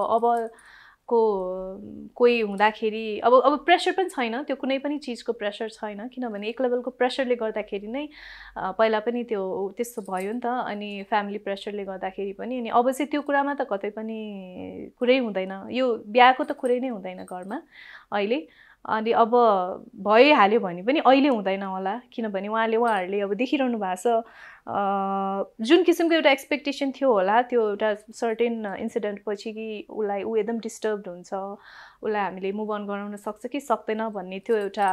अबको कोही हुँदाखेरि अब अब प्रेसर पनि छैन त्यो कुनै पनि चिजको प्रेसर छैन किनभने एक लेभलको प्रेसरले गर्दाखेरि नै पहिला पनि त्यो त्यस्तो भयो नि त अनि फ्यामिली प्रेसरले गर्दाखेरि पनि अनि अब चाहिँ त्यो कुरामा त कतै पनि कुरै हुँदैन। यो बिहाको त कुरै नै हुँदैन घरमा अहिले। अनि अब भइहाल्यो भने पनि अहिले हुँदैन होला किनभने उहाँले उहाँहरूले अब देखिरहनु भएको छ। जुन किसिमको एउटा एक्सपेक्टेसन थियो होला त्यो एउटा सर्टेन इन्सिडेन्ट पछि कि उसलाई ऊ एकदम डिस्टर्ब हुन्छ। उसलाई हामीले मुभ अन गराउन सक्छ कि सक्दैन भन्ने त्यो एउटा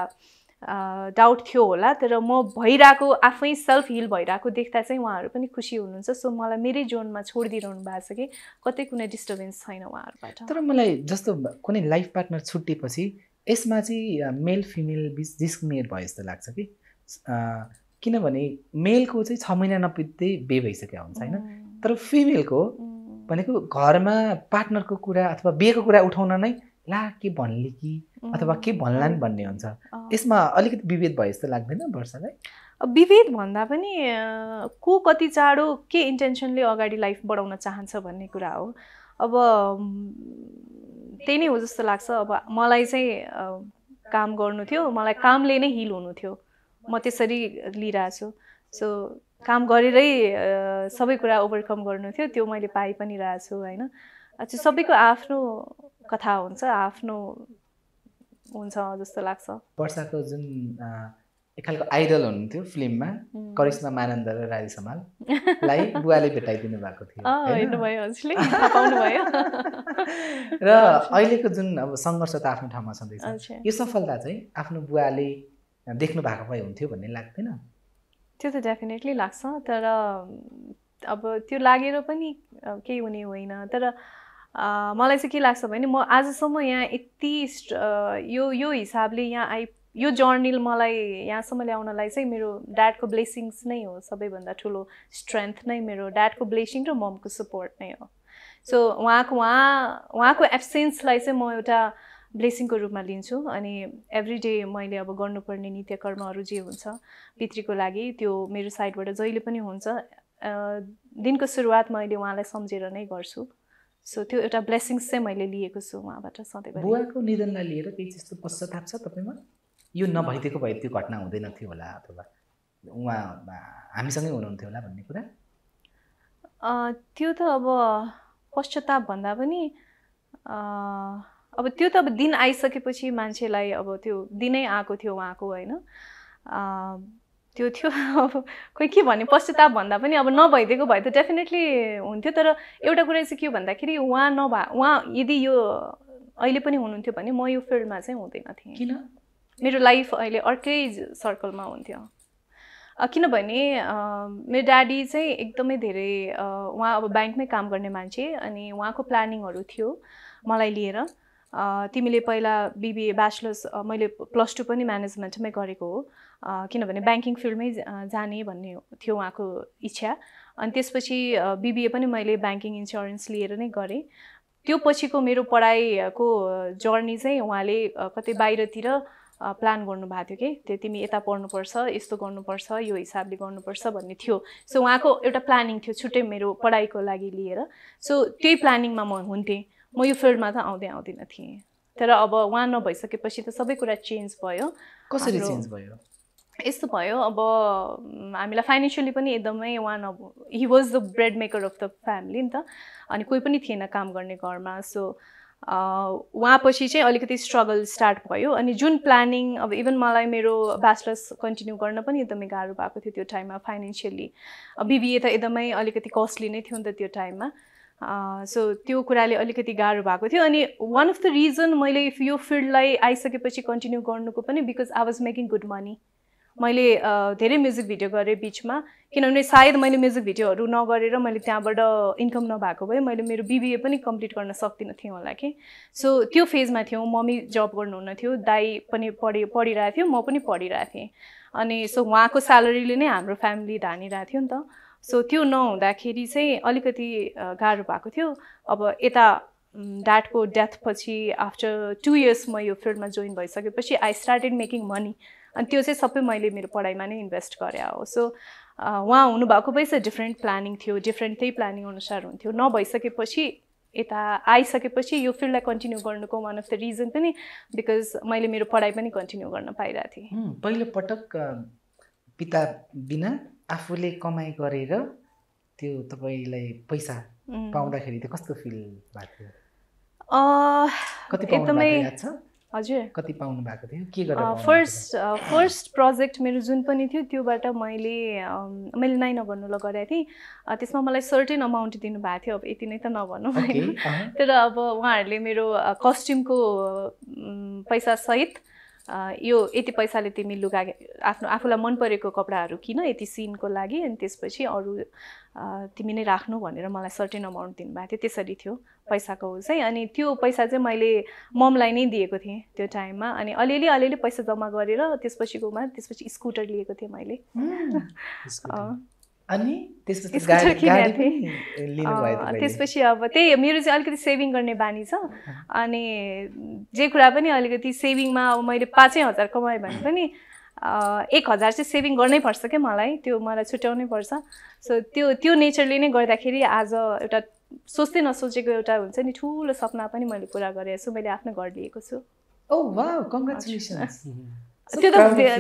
डाउट थियो होला। तर म भइरहेको आफै सेल्फ हिल भइरहेको देख्दा चाहिँ उहाँहरू पनि खुसी हुनुहुन्छ। सो मलाई मेरै जोनमा छोडिदिइरहनु भएको छ कि कतै कुनै डिस्टर्बेन्स छैन उहाँहरूबाट।
तर मलाई जस्तो कुनै लाइफ पार्टनर छुट्टिएपछि यसमा चाहिँ मेल फिमेल बिच डिस्क्रिमिनेट भयो जस्तो लाग्छ कि? किनभने मेलको चाहिँ छ महिना नबित्दै बे भइसकेको हुन्छ होइन? तर फिमेलको भनेको घरमा पार्टनरको कुरा अथवा बिहेको कुरा उठाउन नै ला के भन्ले कि? अथवा के भन्ला नि भन्ने हुन्छ। यसमा अलिकति विभेद भयो जस्तो लाग्दैन वर्षालाई?
विभेद भन्दा पनि को कति चाँडो के इन्टेन्सनले अगाडि लाइफ बढाउन चाहन्छ भन्ने कुरा हो। अब त्यही नै हो जस्तो लाग्छ। अब मलाई चाहिँ काम गर्नु थियो। मलाई कामले नै हिल हुनु थियो। म त्यसरी लिइरहेको छु। सो काम गरेरै सबै कुरा ओभरकम गर्नु थियो। त्यो मैले पाइ पनि रहेको छु होइन। त्यो सबैको आफ्नो कथा हुन्छ आफ्नो हुन्छ जस्तो लाग्छ।
वर्षाको जुन एक खालको आइडल हुनुहुन्थ्यो फिल्ममा। करिश्मा मानन्द र राजी समाललाई बुवाले भेटाइदिनु भएको थियो र अहिलेको जुन अब सङ्घर्ष त आफ्नो ठाउँमा छँदैछ यो सफलता चाहिँ आफ्नो बुवाले देख्नु भएको भए हुन्थ्यो भन्ने लाग्दैन?
त्यो त डेफिनेटली लाग्छ तर अब त्यो लागेर पनि केही हुने होइन। तर मलाई चाहिँ के लाग्छ भने म आजसम्म यहाँ यति यो यो हिसाबले यहाँ आइ यो जर्नी मलाई यहाँसम्म ल्याउनलाई चाहिँ मेरो ड्याडको ब्लेसिङ्स नै हो सबैभन्दा ठुलो स्ट्रेन्थ नै मेरो ड्याडको ब्लेसिङ र ममको सपोर्ट नै हो। सो उहाँको उहाँ उहाँको एब्सेन्सलाई चाहिँ म एउटा ब्लेसिङको रूपमा लिन्छु अनि एभ्री डे मैले अब गर्नुपर्ने नित्य कर्महरू जे हुन्छ पितृको लागि त्यो मेरो साइडबाट जहिले पनि हुन्छ दिनको सुरुवात मैले उहाँलाई सम्झेर नै गर्छु। सो त्यो एउटा ब्लेसिङ्स चाहिँ मैले लिएको छु उहाँबाट सधैँभरि।
बुवाको निधनलाई लिएर केही त्यस्तो पश्चाताप छ तपाईँमा? यो नभइदिएको भए त्यो घटना हुँदैन थियो होला अथवा उहाँ हामीसँगै हुनुहुन्थ्यो होला भन्ने कुरा?
त्यो त अब पश्चाताप भन्दा पनि अब त्यो त अब दिन आइसकेपछि मान्छेलाई अब त्यो दिनै आएको थियो उहाँको होइन? त्यो थियो अब खोइ के भन्ने पश्चाताप भन्दा पनि अब नभइदिएको भए त डेफिनेटली हुन्थ्यो तर एउटा कुरा चाहिँ के हो भन्दाखेरि उहाँ नभए उहाँ यदि यो अहिले पनि हुनुहुन्थ्यो भने म यो फिल्डमा चाहिँ हुँदैन थिएँ।
किन?
मेरो लाइफ अहिले अर्कै सर्कलमा हुन्थ्यो। किनभने मेरो ड्याडी चाहिँ एकदमै धेरै उहाँ अब ब्याङ्कमै काम गर्ने मान्छे अनि उहाँको प्लानिङहरू थियो मलाई लिएर। तिमीले पहिला बिबिए ब्याचलर्स मैले प्लस टू पनि म्यानेजमेन्टमै गरेको हो। किनभने ब्याङ्किङ फिल्डमै जाने भन्ने थियो उहाँको इच्छा। अनि त्यसपछि बिबिए पनि मैले ब्याङ्किङ इन्सुरेन्स लिएर नै गरेँ। त्यो पछिको मेरो पढाइको जर्नी चाहिँ उहाँले कतै बाहिरतिर प्लान गर्नुभएको थियो कि? त्यो तिमी यता पढ्नुपर्छ यस्तो गर्नुपर्छ यो हिसाबले गर्नुपर्छ भन्ने थियो। सो उहाँको एउटा प्लानिङ थियो छुट्टै मेरो पढाइको लागि लिएर। सो त्यही प्लानिङमा म हुन्थेँ। म यो फिल्डमा त आउँदै आउँदैन थिएँ। तर अब उहाँ नभइसकेपछि त सबै कुरा चेन्ज भयो।
कसरी चेन्ज भयो?
यस्तो भयो अब हामीलाई फाइनेन्सियली पनि एकदमै one of he was the bread maker of the family नि त। अनि कोही पनि थिएन काम गर्ने घरमा। सो उहाँ पछि चाहिँ अलिकति स्ट्रगल स्टार्ट भयो। अनि जुन प्लानिङ अब इभन मलाई मेरो ब्याचलर्स कन्टिन्यू गर्न पनि एकदमै गाह्रो भएको थियो त्यो टाइममा फाइनेन्सियली बिबिए त एकदमै अलिकति कस्टली नै थियो नि त त्यो टाइममा सो त्यो कुराले अलिकति गाह्रो भएको थियो। अनि वान अफ द रिजन मैले यो फिल्डलाई आइसकेपछि कन्टिन्यू गर्नुको पनि because I was making good money मैले धेरै म्युजिक भिडियो गरेँ बिचमा किनभने सायद मैले म्युजिक भिडियोहरू नगरेर मैले त्यहाँबाट इन्कम नभएको भए मैले मेरो बिबिए पनि कम्प्लिट गर्न सक्दिनँ थिएँ होला कि। सो त्यो फेजमा थियौँ मम्मी जब गर्नुहुन्न थियो दाई पनि पढि पढिरहेको थियो म पनि पढिरहेको थिएँ। अनि सो उहाँको स्यालेरीले नै हाम्रो फ्यामिली धानिरहेको थियो नि त। सो त्यो नहुँदाखेरि चाहिँ अलिकति गाह्रो भएको थियो। अब यता ड्याडको डेथ पछि आफ्टर टु इयर्स म यो फिल्डमा जोइन भइसकेपछि आई स्टार्टेड मेकिङ मनी अनि त्यो चाहिँ सबै मैले मेरो पढाइमा नै इन्भेस्ट गरे हो। सो उहाँ हुनुभएको भए चाहिँ डिफ्रेन्ट प्लानिङ थियो डिफ्रेन्ट त्यही प्लानिङ अनुसार हुन्थ्यो। नभइसकेपछि यता आइसकेपछि यो फिल्डलाई कन्टिन्यू गर्नुको वान अफ द रिजन पनि बिकज मैले मेरो पढाइ पनि कन्टिन्यू गर्न पाइरहेको थिएँ।
पहिलो पटक पिता बिना आफूले कमाइ गरेर त्यो तपाईँलाई पैसा पाउँदाखेरि चाहिँ कस्तो फिल भएको थियो
एकदमै हजुर।
कति पाउनु भएको थियो? के गरेर
फर्स्ट फर्स्ट प्रोजेक्ट मेरो जुन पनि थियो त्योबाट मैले मैले नाइ नभन्नु ल गरेको थिएँ। त्यसमा मलाई सर्टेन अमाउन्ट दिनुभएको थियो। अब यति नै त नभनौँ? होइन। तर अब उहाँहरूले मेरो कस्ट्युमको पैसासहित यो यति पैसाले तिमी लुगा आफ्नो आफूलाई मन परेको कपडाहरू किन यति सिनको लागि? अनि त्यसपछि अरू तिमी नै राख्नु भनेर मलाई सर्टेन अमाउन्ट दिनुभएको थियो। त्यसरी थियो पैसाको चाहिँ। अनि त्यो पैसा चाहिँ मैले ममलाई नै दिएको थिएँ त्यो टाइममा। अनि अलिअलि अलिअलि पैसा जम्मा गरेर त्यसपछिकोमा त्यसपछि स्कुटर लिएको थिएँ मैले।
अनि त्यसपछि
अब त्यही मेरो चाहिँ अलिकति सेभिङ गर्ने बानी छ। अनि जे कुरा पनि अलिकति सेभिङमा अब मैले पाँचै हजार कमाएँ भने पनि एक हजार चाहिँ सेभिङ गर्नै पर्छ क्या मलाई त्यो मलाई छुट्याउनै पर्छ। सो त्यो त्यो नेचरले नै गर्दाखेरि आज एउटा सोच्दै नसोचेको एउटा हुन्छ नि ठुलो सपना पनि मैले पुरा गरेको छु मैले आफ्नो घर लिएको छु। त्यो त.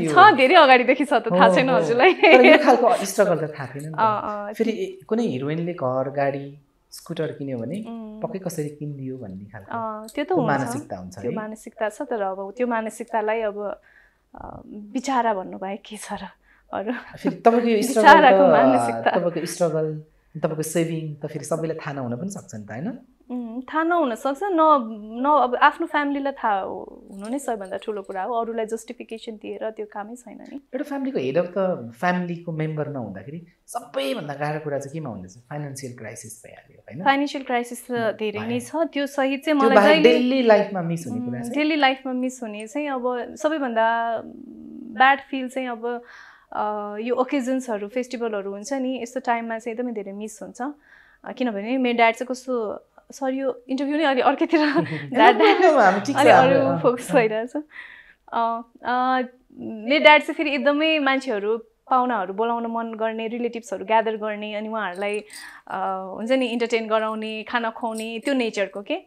छ धेरै अगाडिदेखि छ त थाहा छैन। हजुरलाई
यो खालको स्ट्रगल त थाहा थिएन फेरि कुनै हिरोइनले घर गाडी स्कुटर किन्यो भने पक्कै कसरी किनिदियो भन्ने खालको
त्यो त
मानसिकता हुन्छ
त्यो मानसिकता छ तर अब त्यो मानसिकतालाई अब अ, विचारा भन्नुभयो के छ र अरू
तपाईँको यो स्ट्रगल। तपाईँको स्ट्रगल तपाईँको सेभिङ त फेरि सबैलाई थाहा नहुन पनि सक्छ नि त होइन?
थाहा नहुनसक्छ न न अब आफ्नो फ्यामिलीलाई थाहा हुनु नै सबैभन्दा ठुलो कुरा हो। अरूलाई जस्टिफिकेसन दिएर त्यो कामै छैन नि।
एउटा फ्यामिलीको हेड अफ द फ्यामिलीको मेम्बर नहुँदाखेरि सबैभन्दा गाह्रो कुरा चाहिँ केमा हुँदैछ? फाइनेन्सियल क्राइसिस भइहाल्यो होइन?
फाइनेन्सियल क्राइसिस त धेरै नै छ। त्यो सहित चाहिँ मलाई
डेली लाइफमा मिस हुने कुरा
डेली लाइफमा मिस हुने चाहिँ अब सबैभन्दा ब्याड फिल चाहिँ अब यो ओकेजन्सहरू फेस्टिभलहरू हुन्छ नि यस्तो टाइममा चाहिँ एकदमै धेरै मिस हुन्छ। किनभने मेरो ड्याड चाहिँ कस्तो सरी यो इन्टरभ्यू नै अलि अर्कैतिर अरू फोकस। भइरहेछ। मेरो ड्याड चाहिँ फेरि एकदमै मान्छेहरू पाहुनाहरू बोलाउन मन गर्ने रिलेटिभ्सहरू ग्यादर गर्ने अनि उहाँहरूलाई हुन्छ नि इन्टरटेन गराउने खाना खुवाउने त्यो नेचरको के?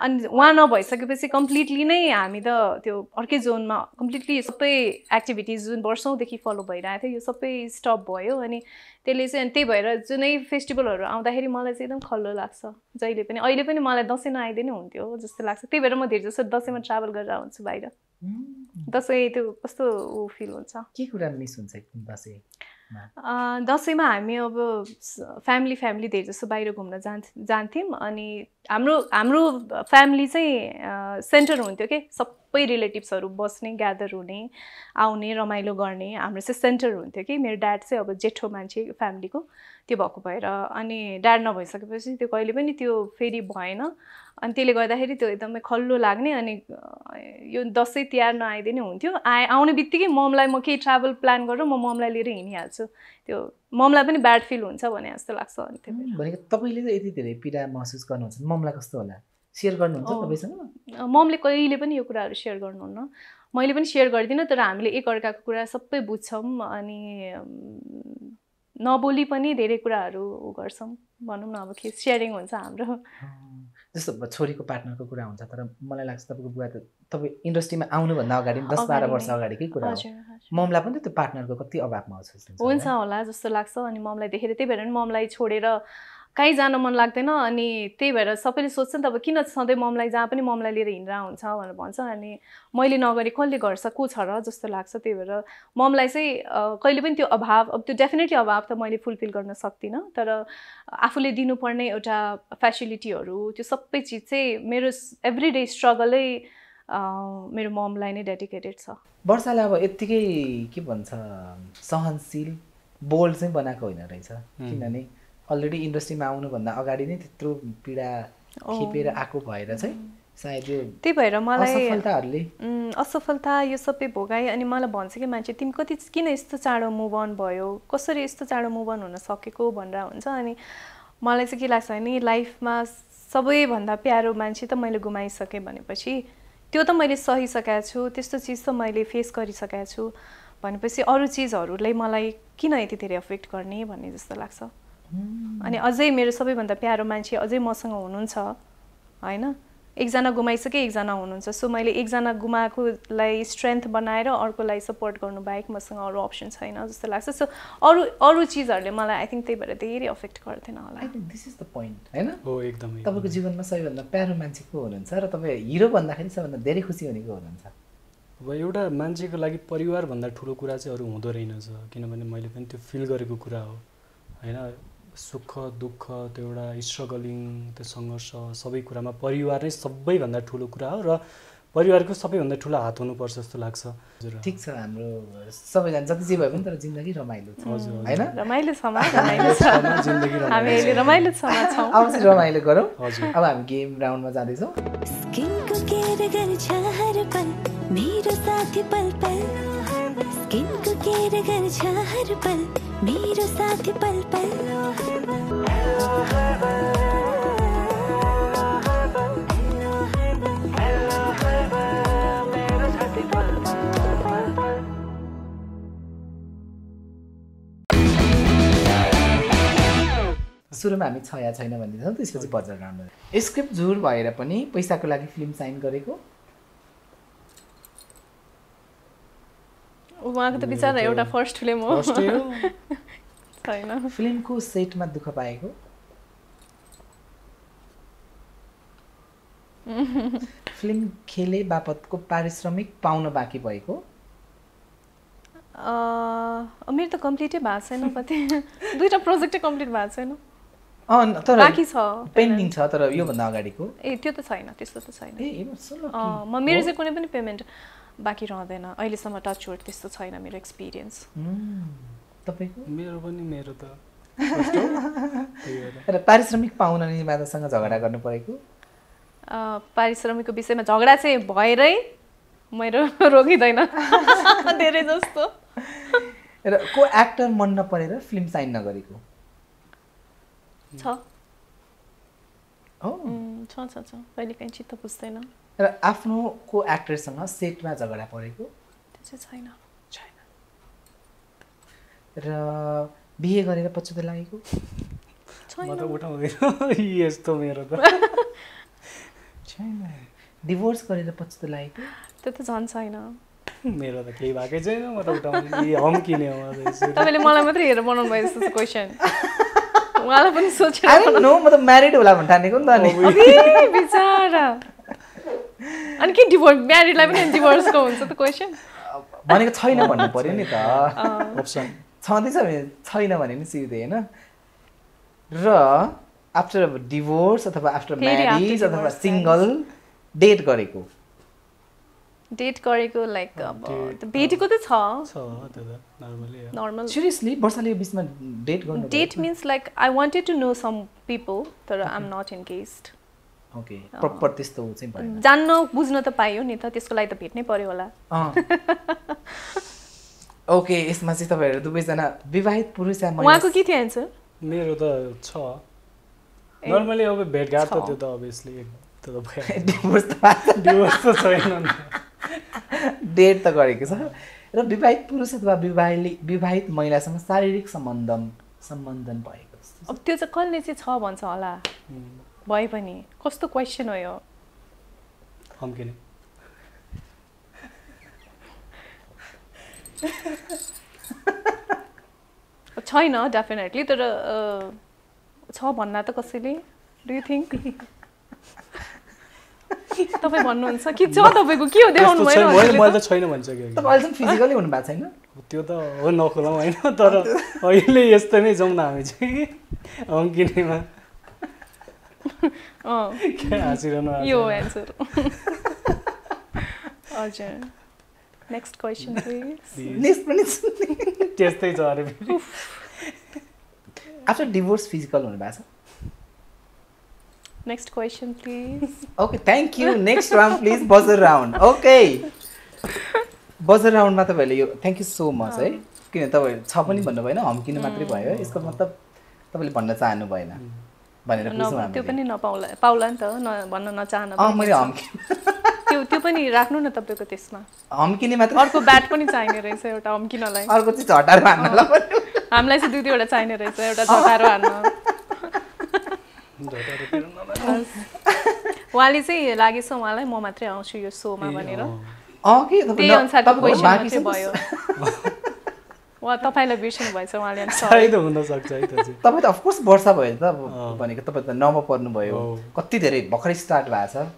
अनि उहाँ नभइसकेपछि कम्प्लिटली नै हामी त त्यो अर्कै जोनमा कम्प्लिटली सबै एक्टिभिटिज जुन वर्षौँदेखि फलो भइरहेको थियो यो सबै स्टप भयो। अनि त्यसले चाहिँ अनि त्यही भएर जुनै फेस्टिभलहरू आउँदाखेरि मलाई चाहिँ एकदम खल्लो लाग्छ। जहिले पनि अहिले पनि मलाई दसैँ नआइदिए नै हुन्थ्यो जस्तो लाग्छ। त्यही भएर म धेरै जस्तो दसैँमा ट्राभल गरेर हुन्छु बाहिर। दसैँ त्यो कस्तो ऊ फिल हुन्छ।
के कुरा मिस हुन्छ
दसैँमा हामी अब फ्यामिली फ्यामिली धेरै जस्तो बाहिर घुम्न जान्थ जान्थ्यौँ अनि हाम्रो हाम्रो फ्यामिली चाहिँ सेन्टर हुन्थ्यो कि? सबै रिलेटिभ्सहरू बस्ने ग्यादर हुने आउने रमाइलो गर्ने हाम्रो चाहिँ सेन्टर हुन्थ्यो कि? मेरो ड्याड चाहिँ अब जेठो मान्छे फ्यामिलीको त्यो भएको भएर अनि ड्याड नभइसकेपछि त्यो कहिले पनि त्यो फेरि भएन। अनि त्यसले गर्दाखेरि त्यो एकदमै खल्लो लाग्ने अनि यो दसैँ तिहार नआइदिए नै हुन्थ्यो। आए आउने बित्तिकै ममलाई म केही ट्राभल प्लान गरेर म ममलाई लिएर हिँडिहाल्छु। त्यो ममलाई पनि ब्याड फिल हुन्छ भने जस्तो लाग्छ अनि भएर
भनेको तपाईँले यति धेरै पीडा महसुस गर्नुहुन्छ। ममलाई कस्तो होला? सेयर गर्नुहुन्छ। तपाईँसँग?
ममले कहिले पनि यो कुराहरू सेयर गर्नुहुन्न। मैले पनि सेयर गर्दिनँ तर हामीले एकअर्काको कुरा सबै बुझ्छौँ अनि नबोली पनि धेरै कुराहरू गर्छौँ भनौँ न अब के सेयरिङ हुन्छ हाम्रो
जस्तो छोरीको पार्टनरको कुरा हुन्छ तर मलाई लाग्छ तपाईँको बुवा त तपाईँ इन्डस्ट्रीमा आउनुभन्दा अगाडि दस बाह्र वर्ष। अगाडिकै कुरा ममलाई पनि त्यो पार्टनरको कति अभाव महसुस हुन्छ होला।
होला जस्तो लाग्छ अनि ममलाई देखेर त्यही भएर नि ममलाई छोडेर कहीँ जान मन लाग्दैन अनि त्यही भएर सबैले सोध्छ नि त अब किन सधैँ ममलाई जहाँ पनि ममलाई लिएर हिँड्दा हुन्छ भनेर भन्छ अनि मैले नगरी कसले गर्छ को छ र जस्तो लाग्छ त्यही भएर ममलाई चाहिँ कहिले पनि त्यो अभाव अब त्यो डेफिनेटली अभाव त मैले फुलफिल गर्न सक्दिनँ तर आफूले दिनुपर्ने एउटा फेसिलिटीहरू त्यो सबै चिज चाहिँ मेरो एभ्री डे स्ट्रगलै मेरो ममलाई नै डेडिकेटेड छ।
वर्षाले अब यत्तिकै के भन्छ सहनशील बोल्ड चाहिँ बनाएको होइन रहेछ। किनभने अलरेडी इन्डस्ट्रीमा आउनुभन्दा अगाडि नै त्यत्रो पीडा। खेपेर आएको भएर चाहिँ सायद यो
त्यही भएर मलाई
असफलताहरूले
असफलता यो सबै भोगाएँ अनि मलाई भन्छ कि मान्छे तिमी कति किन यस्तो चाँडो मुभ अन भयो? कसरी यस्तो चाँडो मुभ अन हुन सकेको? भनेर हुन्छ अनि मलाई चाहिँ के लाग्छ भने लाइफमा सबैभन्दा प्यारो मान्छे त मैले गुमाइसकेँ भनेपछि त्यो त मैले सहिसकेको छु त्यस्तो चिज त मैले फेस गरिसकेको छु भनेपछि अरू चिजहरूले मलाई किन यति धेरै एफेक्ट गर्ने भन्ने जस्तो लाग्छ। अनि अझै मेरो सबैभन्दा प्यारो मान्छे अझै मसँग हुनुहुन्छ होइन? एकजना गुमाइसके एकजना हुनुहुन्छ। सो मैले एकजना गुमाएकोलाई स्ट्रेन्थ बनाएर अर्कोलाई सपोर्ट गर्नु बाहेक मसँग अरू अप्सन छैन जस्तो लाग्छ। सो अरू अरू चिजहरूले मलाई आई थिङ्क त्यही भएर धेरै अफेक्ट गर्दैन होला।
दिस इज द पोइन्ट होइन?
हो एकदमै।
तपाईँको जीवनमा सबैभन्दा प्यारो मान्छे को हुनुहुन्छ र तपाईँ हिरो भन्दाखेरि सबैभन्दा धेरै खुसी हुने को हुनुहुन्छ?
अब एउटा मान्छेको लागि परिवारभन्दा ठुलो कुरा चाहिँ अरू हुँदो रहेनछ किनभने मैले पनि त्यो फिल गरेको कुरा हो होइन? सुख दुःख त्यो एउटा स्ट्रगलिङ त्यो सङ्घर्ष सबै कुरामा परिवार नै सबैभन्दा ठुलो कुरा हो र परिवारको सबैभन्दा ठुलो हात हुनुपर्छ जस्तो लाग्छ। हजुर।
ठिक छ हाम्रो सबैजना जति जे भए पनि तर जिन्दगी रमाइलो छ। होइन?
रमाइलो छ मा, रमाइलो छ।
जिन्दगी रमाइलो
हामी अहिले रमाइलो छमा छौँ।
अब चाहिँ रमाइलो गरौँ।
हजुर।
अब हामी गेम राउन्डमा जाँदैछौँ।
मेरो साथी पल पल मेरो साथी पल पल
सुरुमा हामी छ या छैन भनिदिन्छौँ त्यसपछि बजार राउन्ड स्क्रिप्ट झुर भएर पनि पैसाको लागि फिल्म साइन गरेको।
उहाँको त बिचरा एउटा फर्स्ट फिल्म हो। छैन।
फिल्मको सेटमा दुःख पाएको। फिल्म खेले बापतको पारिश्रमिक पाउन बाँकी भएको।
मेरो त कम्प्लिटै भएको छैन कति। दुइटा प्रोजेक्टै कम्प्लिट भएको छैन।
तर
बाँकी छ।
पेन्डिङ छ तर योभन्दा अगाडिको।
ए त्यो त छैन त्यस्तो त छैन। म मेरो चाहिँ कुनै पनि पेमेन्ट बाँकी रहँदैन। अहिलेसम्म टच वुड त्यस्तो छैन मेरो एक्सपिरियन्स
तपाईँको?
मेरो पनि मेरो त।
र पारिश्रमिक पाउन निर्मातासँग झगडा गर्नु परेको?
पारिश्रमिकको विषयमा झगडा चाहिँ भएरै मेरो रोकिँदैन। धेरै जस्तो।
र को एक्टर मन नपरेर फिल्म साइन नगरेको?
छ। छ छ छ। कहिले काहीँ चित्त बुझ्दैन
र आफ्नो को एक्टरसँग सेटमा झगडा परेको?
त्यो चाहिँ छैन।
छैन। र बिहे गरेर पछुतो लागेको?
म त
छैन
उठाउँदैन यस्तो मेरो त।
छैन। डिभोर्स गरेर पछुतो लागेको?
त्यो त झन् छैन।
मेरो त केही भएकै छैन। म त उठाउने हम किने हो।
तपाईँले मलाई मात्रै हेरेर बनाउनु भयो जस्तो क्वेसन उहाँलाई पनि सोचेर
नो म त म्यारिड होला भन्ने ठानेको नि त अनि।
अबे, बिचरा। अनि के डिभोर्स म्यारिडलाई पनि डिभोर्सको हुन्छ त क्वेसन
भनेको छैन भन्नु पर्यो नि त।
अप्सन
छँदैछ भने छैन भने पनि सिधै होइन। र आफ्टर डिभोर्स अथवा आफ्टर म्यारिज अथवा सिङ्गल डेट गरेको।
डेट गरेको लाइक अब भेटेको त छ।
छ त्यो त नर्मली
नर्मल
सिरियसली वर्षाले बिचमा डेट गर्नु
date means like I wanted to know some people तर I am not engaged
okay proper त्यस्तो चाहिँ भएन।
जान्न बुझ्न त पाइयो नि त त्यसको लागि त भेट्नै पर्यो होला।
ओके यसमा चाहिँ तपाईँहरू दुवैजना विवाहित पुरुष
उहाँको के थियो एन्सर
मेरो त छ। नर्मली अब भेटघाट त। त्यो त अभियसली त्यो त भइहाल्यो
डिभोर्स
डिभोर्स त छैन।
डेट त गरेको छ। र विवाहित पुरुष अथवा विवाहित विवाहित महिलासँग शारीरिक सम्बन्धन सम्बन्धन भएको
अब त्यो चाहिँ कसले चाहिँ छ भन्छ होला? भए पनि कस्तो क्वेसन हो यो?
हम्किने
छैन डेफिनेटली तर अ, छ भन्ला त कसैले? डु यु थिङ्क तपाईँ भन्नुहुन्छ कि छ तपाईँको? के हो देखाउनु भएन
मैले त छैन भनिसकेँ कि।
तपाईँ अहिलेसम्म फिजिकली हुनु भएको छैन?
त्यो त हो नखोलाउँ होइन तर अहिले यस्तो नै जाउँ न हामी चाहिँ। हम्किनेमा
त? अँ,
के हाँसिरहनु
यो? एन्सर हजुर next question please
Please.
Next पनि।
त्यस्तै छ अरे
आफ्टर डिभोर्स फिजिकल हुनु भएको छ
next question please
okay thank you next round please buzzer round okay buzzer राउन्डमा तपाईँहरूले यो थ्याङ्क यू सो मच है किन तपाईँहरू छ पनि भन्नु भएन हम्किनु मात्रै भयो। यसको मतलब तपाईँले भन्न चाहनु भएन भनेर
त्यो पनि नपाउला। पाउला नि त न भन्न नचाहन
मैले
त्यो त्यो पनि राख्नु न तपाईँको त्यसमा।
हम्किने मात्र
अर्को ब्याट पनि चाहिने रहेछ एउटा अम्किनलाई
अर्को चाहिँ झटार हान्नुलाई पनि
हामीलाई चाहिँ दुई दुईवटा चाहिने रहेछ एउटा झटारो हान्न। उहाँले चाहिँ लागेछ उहाँलाई म मात्रै आउँछु यो सोमा भनेर। त्यही
छ।
भयो। उहाँ तपाईँलाई बिर्सिनु भएछ उहाँले
तपाईँ त अफकोर्स वर्षा भयो त। भनेको तपाईँ त नव पर्नुभयो। कति धेरै भर्खरै स्टार्ट भएको छ।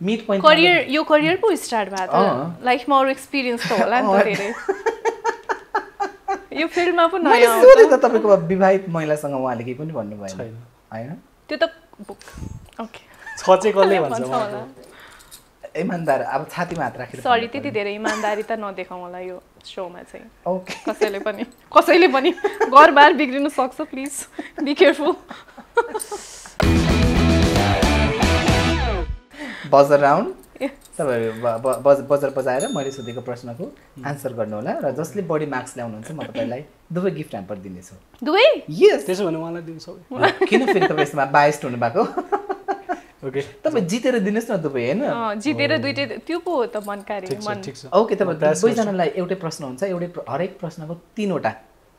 मिड पोइन्ट
करियर यो करियर पो स्टार्ट भएको। त। लाइफमा अरू एक्सपिरियन्स त होला नि। त धेरै। यो फिल्डमा पो नयाँ
तपाईँको विवाहित महिलासँग उहाँले केही पनि भन्नु भएन
छैन।
होइन?
त्यो त ओके
छ चाहिँ कसले भन्छ
इमान्दार अब छातीमा हात राखेर
सरी त्यति धेरै इमान्दारी त नदेखाउँ होला यो सोमा चाहिँ।
ओके
कसैले पनि कसैले पनि घरबार बिग्रिनु सक्छ please be careful
buzzer round
ए।
तपाईँहरू बजार बजाएर मैले सोधेको प्रश्नको आन्सर गर्नुहोला र जसले बढी मार्क्स ल्याउनुहुन्छ म तपाईँलाई दुवै गिफ्ट ह्याम्पर दिनेछु
दुवै?
यस
त्यसो भने उहाँलाई दिनु सबै
किन फेरि तपाईँ यसमा बाइस्ट हुनु भएको
ओके
तपाईँ जितेर दिनुहोस् न दुवै होइन?
अँ, जितेर दुइटै त्यो पो हो त मनकारी मन।
ओके तपाईँ। दुवैजनालाई एउटै प्रश्न हुन्छ एउटै हरेक प्रश्नको तिनवटा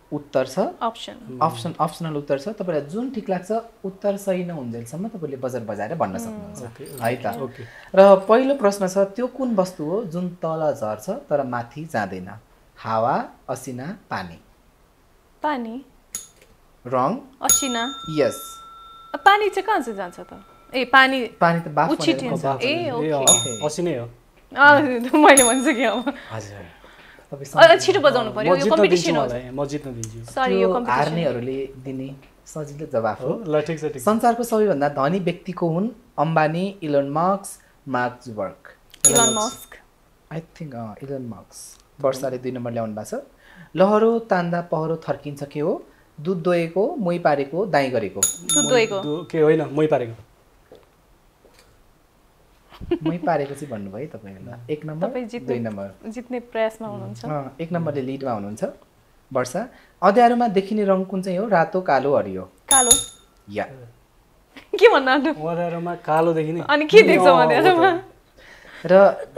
उत्तर छ।
अप्सन
अप्सन अप्सनल उत्तर छ। तपाईँलाई जुन ठिक लाग्छ उत्तर सही नहुन्जेलसम्म तपाईँले बजार बजाएर भन्न सक्नुहुन्छ।
ओके,
है त?
ओके
र पहिलो प्रश्न छ त्यो कुन वस्तु हो जुन तल झर्छ तर माथि जाँदैन? हावा असिना पानी।
पानी।
रङ
असिना।
यस
पानी चाहिँ कहाँ चाहिँ जान्छ त? ए पानी
पानी त बाफ
उछिटिन्छ ए ओके।
अँ, असी नै हो।
मैले भनिसकेँ अब।
हजुर।
छिटो बजाउनु पर्यो। यो कम्पिटिसन हो।
म जित्न दिन्छु।
सरी यो कम्पिटिसन
हार्नेहरूले दिने सजिलो जवाफ
हो।
हो
ल ठिक छ ठिक
संसारको सबैभन्दा धनी व्यक्तिको हुन् Ambani Elon marks mark जुबर्ग
Elon Musk.
I think Elon marks वर्षाले दुई नम्बर ल्याउनु भएको छ। लहरो तान्दा पहरो थर्किन्छ के हो? दुध दोहेको मोही पारेको दाइँ गरेको।
दुध दोहेको
दु- के होइन? मै पारेको।
मोही पारेको चाहिँ भन्नुभयो है तपाईँहरूलाई। एक नम्बर दुई
जित्ने
नम्बर।
जित्ने प्रयासमा हुनुहुन्छ।
एक नम्बरले लिडमा हुनुहुन्छ। वर्षा अँध्यारोमा देखिने रङ कुन चाहिँ हो? रातो कालो हरियो।
कालो।
या।
के भन्न?
अँध्यारोमा कालो देखिने।
अनि के देख्छ अँध्यारोमा।
र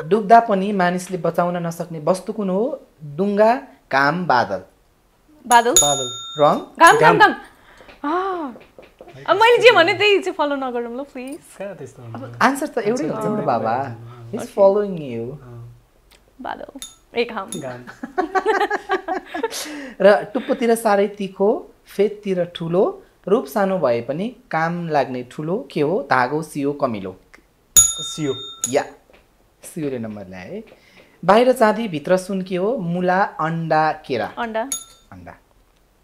डुब्दा पनि मानिसले बचाउन नसक्ने वस्तु कुन हो? डुङ्गा घाम बादल।
बादल।
बादल।
रङ?
घाम घाम घाम। अब मैले जे भने त्यही चाहिँ फलो नगरौँ ल प्लिज?
आन्सर त एउटै हुन्छ बाबा। इज फलोइङ यु
बादल ए घाम
घाम
र टुप्पोतिर साह्रै तिखो फेदतिर ठुलो रूप सानो भए पनि काम लाग्ने ठुलो के हो? धागो सियो कमिलो।
सियो।
या। सियोले नम्बर ल्याए। बाहिर चाँदी भित्र सुन के हो? मुला अन्डा केरा।
अन्डा।
अन्डा।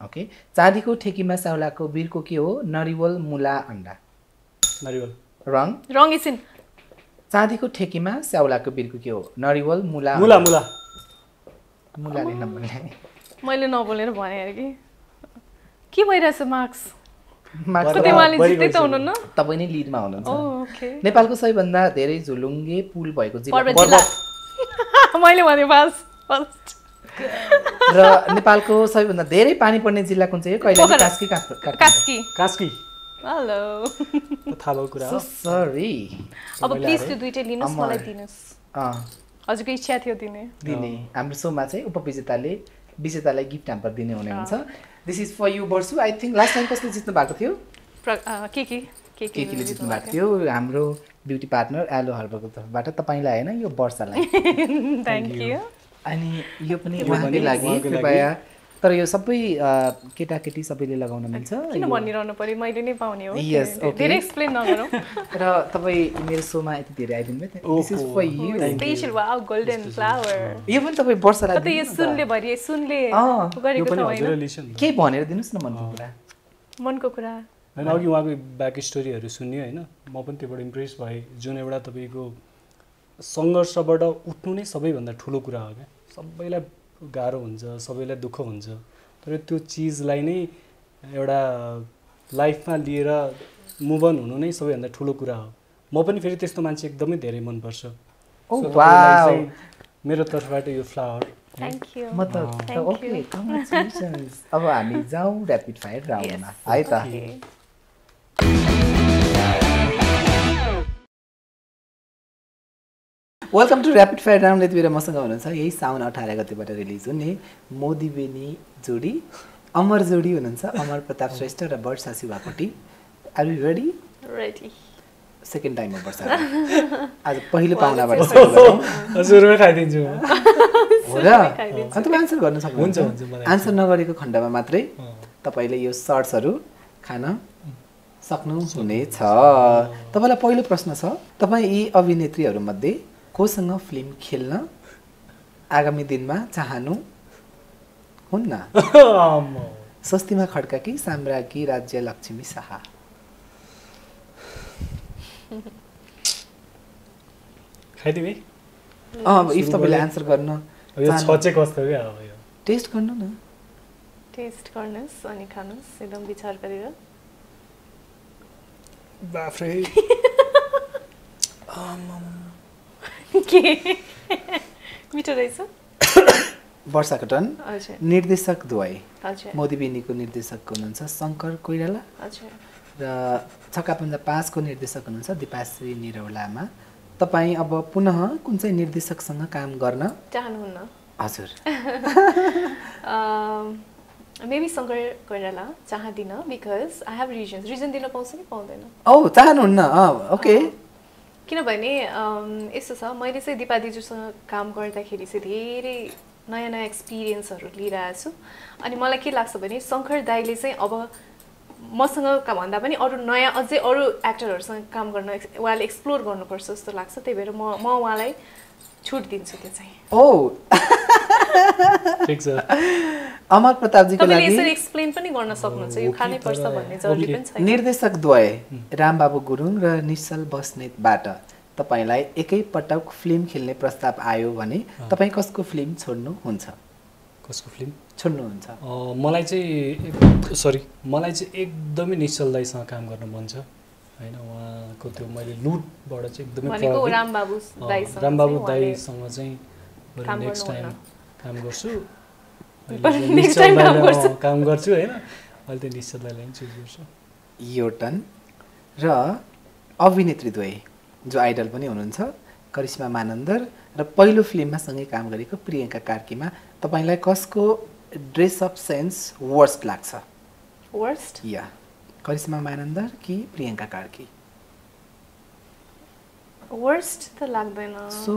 ओके चाँदीको ठेकीमा साउलाको बिर्को के हो नरिवल मुला अन्डा
नरिवल
रङ
रङ इसिन
चाँदीको ठेकीमा स्याउलाको बिर्को के हो नरिवल मुला
मुला मुला
मुलाले नमुला
मैले नबोलेर भने अरे कि? के भइरहेछ मार्क्स?
तपाईँ नै लिडमा हुनुहुन्छ।
ओके
नेपालको सबैभन्दा धेरै झुलुङ्गे पुल भएको जिल्ला
मैले भने
र नेपालको सबैभन्दा धेरै पानी पर्ने जिल्ला कुन चाहिँ हो? कैलाली
पोखरा।
कास्की
कास्की।
कास्की।
हेलो।
थाहा भएको कुरा हो।
सरी
अब प्लिज त्यो दुइटै लिनुहोस्
अमर।
मलाई दिनुहोस् हजुरको इच्छा थियो दिने।
दिने। हाम्रो सोमा चाहिँ उपविजेताले विजेतालाई गिफ्ट ह्याम्पर दिने हुने हुन्छ। This is for you Barshu I think last time कसले जित्नु भएको थियो?
के के? के
केले जित्नु भएको थियो। हाम्रो ब्युटी पार्टनर एलो हर्बको तर्फबाट तपाईँलाई होइन यो वर्षलाई
थ्याङ्क यू
अनि यो पनि उहाँकै लागि। कृपया। तर यो सबै केटाकेटी सबैले लगाउन मिल्छ।
किन भनिरहनु पर्यो? मैले नै पाउने हो।
Okay.
धेरै एक्सप्लेन नगरौँ।
र तपाईँ मेरो सोमा यति धेरै आइदिनु भयो। This is for you
special वा गोल्डन फ्लावर
यो पनि तपाईँ वर्षलाई
कतै यो। सुनले भरि सुनले गरेको त होइन।
केही भनेर दिनुहोस् न मनको कुरा।
मनको कुरा।
होइन अघि उहाँको ब्याक स्टोरीहरू सुन्यो होइन। म पनि त्योबाट इम्प्रेस भएँ। जुन एउटा तपाईँको सङ्घर्षबाट उठ्नु नै सबैभन्दा ठुलो कुरा हो क्या। सबैलाई गाह्रो हुन्छ सबैलाई दुःख हुन्छ। तर त्यो चिजलाई नै एउटा लाइफमा लिएर मुभ अन हुनु नै सबैभन्दा ठुलो कुरा हो। म पनि फेरि त्यस्तो मान्छे एकदमै धेरै मनपर्छ। चाहिँ मेरो तर्फबाट यो फ्लावर
म त ओके अब हामी जाउँ ऱ्यापिड फायर राउन्डमा है त। Welcome to rapid fire round यति बेला मसँग हुनुहुन्छ यही साउन अठार गतिबाट रिलिज हुने मोदी बेनी जोडी अमर जोडी हुनुहुन्छ। अमर प्रताप श्रेष्ठ र Barsha Shivakoti are you ready
ready
second time Barsha आज पहिलो पाहुनाबाट।
सुरुमै खाइदिन्छु
हो र? अनि तपाईँ आन्सर गर्न
हुन्छ,
सक्नुहुन्छ।
हुन्छ, मलाई
आन्सर नगरेको खण्डमा मात्रै। तपाईँले यो सर्ट्सहरू खान सक्नुहुनेछ। तपाईँलाई पहिलो प्रश्न छ। तपाईँ यी अभिनेत्रीहरूमध्ये कोसँग फिल्म खेल्न आगामी दिनमा चाहनु हुन्न। स्वस्तिमा खड्का कि साम्राज्ञी राज्य लक्ष्मी शाह? इफ तपाईँले आन्सर गर्न टेस्ट गर्नु न।
टेस्ट गर्नुहोस् अनि खानुहोस् एकदम विचार गरेर।
बाफ्रे।
के? मिठो रहेछ?
वर्षाको टन। निर्देशक द्वय
हजुर।
मोदी बेनीको निर्देशक हुनुहुन्छ शङ्कर कोइराला। र छक्का पन्जा पाँचको निर्देशक हुनुहुन्छ दिपाश्री निरौलामा तपाईँ अब पुनः कुन चाहिँ निर्देशकसँग काम गर्न?
चाहनुहुन्न।
हजुर।
मेबी शङ्कर कोइराला चाहदिनँ because I have reasons reason दिन पाउँछ कि पाउँदैन?
औ चाहनुहुन्न। ओके।
किनभने यस्तो छ मैले चाहिँ दिपा दिजूसँग काम गर्दाखेरि चाहिँ धेरै नयाँ नयाँ एक्सपिरियन्सहरू लिइरहेको छु। अनि मलाई के लाग्छ भने शङ्कर दाईले चाहिँ अब मसँग भन्दा पनि अरू नयाँ अझै अरू एक्टरहरूसँग काम गर्न उहाँले एक्सप्लोर गर्नुपर्छ जस्तो लाग्छ। त्यही भएर म म उहाँलाई छुट दिन्छु त्यो चाहिँ।
ओ
ठिक छ।
अमर प्रतापजीको लागि
यसरी एक्सप्लेन पनि गर्न सक्नुहुन्छ। यो खानै पर्छ भन्ने जरुरी। पनि छैन।
निर्देशक द्वय रामबाबु गुरुङ र निश्चल बस्नेतबाट तपाईँलाई एकैपटक फिल्म खेल्ने प्रस्ताव आयो भने तपाईँ कसको फिल्म छोड्नुहुन्छ?
कसको फिल्म?
छोड्नुहुन्छ।
मलाई चाहिँ सरी मलाई चाहिँ एकदमै निश्चल दाईसँग काम गर्न मन छ। होइन उहाँको त्यो मैले लुटबाट चाहिँ एकदमै
रामबाबु दाईसँग
रामबाबु
चाहिँ
नेक्स्ट टाइम। काम गर्छु।
काम गर्छु।
अँ, काम गर्छु होइन? अहिले चाहिँ निश्चल दाईलाई पनि चुज गर्छु।
यो टन। र अभिनेत्री द्वय जो आइडल पनि हुनुहुन्छ करिश्मा मानन्दर र पहिलो फिल्ममा सँगै काम गरेको प्रियङ्का कार्कीमा तपाईँलाई कसको ड्रेस अफ सेन्स वर्स्ट लाग्छ?
वर्स्ट
या करिश्मा मानन्दर कि प्रियङ्का कार्की?
वर्स्ट त लाग्दैन।
सो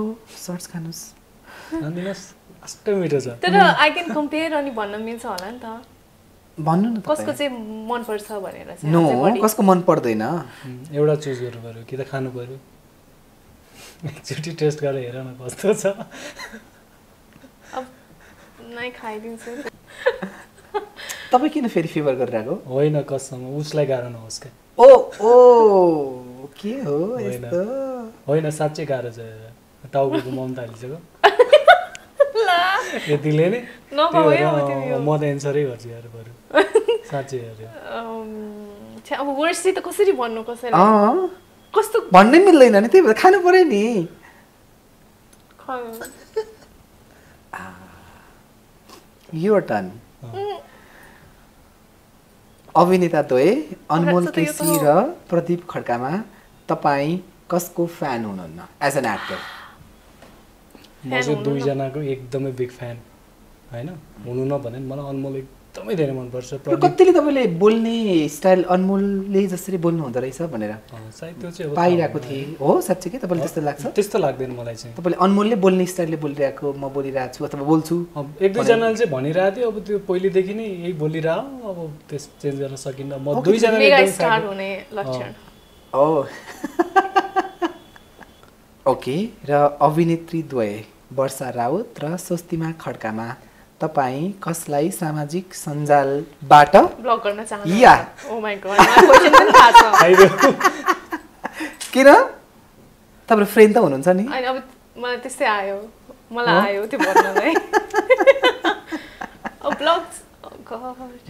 सर्ट्स खानुहोस्।
कस्तो मिठो छ।
तर आई क्यान कम्पेयर अनि भन्न मिल्छ होला नि त।
भन्नु न
कसको। चाहिँ मनपर्छ भनेर चाहिँ
नो। कसको मन पर्दैन?
एउटा चुज गर्नु पऱ्यो कि त खानु पऱ्यो? एकचोटि टेस्ट गरेर हेर न कस्तो छ।
अब नै खाइदिन्छु।
तपाईँ किन फेरि फेभर गरिरहेको?
होइन कसम उसलाई गाह्रो नहोस् क्या।
ओ ओ के हो
होइन। होइन साँच्चै गाह्रो छ। टाउको घुमाउनु थालिसक्यो। यतिले नै? म त एन्सरै गर्छु यार बरु। साँच्चै
अब चाहिँ त कसरी भन्नु कसैलाई? कस्तो?
भन्नै मिल्दैन नि त्यही भएर खानु पऱ्यो नि। यो टर्न अभिनेता द्वय अनमोल केसी। र प्रदीप खड्कामा तपाईँ कसको फ्यान हुनुहुन्न? एज एन एक्टर
म चाहिँ
हुनु न।
दुईजनाको एकदमै बिग फ्यान होइन? हुनु नभने पनि मलाई अनमोल एकदमै धेरै मनपर्छ।
कतिले तपाईँले बोल्ने स्टाइल अनमोलले जसरी बोल्नु हुँदो रहेछ भनेर
अँ, सायद त्यो चाहिँ अब
पाइरहेको थिएँ। हो साँच्चै के? तपाईँलाई त्यस्तो लाग्छ।
त्यस्तो लाग्दैन मलाई चाहिँ।
तपाईँले अनमोलले बोल्ने स्टाइलले बोलिरहेको म बोलिरहेको छु अथवा बोल्छु
एक दुईजनाले चाहिँ भनिरहेको थियो अब त्यो पहिलेदेखि नै यही बोलिरह अब त्यस चेन्ज गर्न सकिन्न। म
Okay,
दुईजनाले
मेगा
एकदम
स्टार
fan-
हुने लक्षण
ओ ओके र अभिनेत्री द्वय वर्षा राउत र स्वस्तिमा खड्कामा। तपाईँ कसलाई सामाजिक सञ्जालबाट
गर्न छ।
खाइदेऊ
किन तपाईँ फ्रेन्ड त हुनुहुन्छ नि?
अनि अब मलाई त्यस्तै आयो। मलाई आयो त्यो भन्नलाई।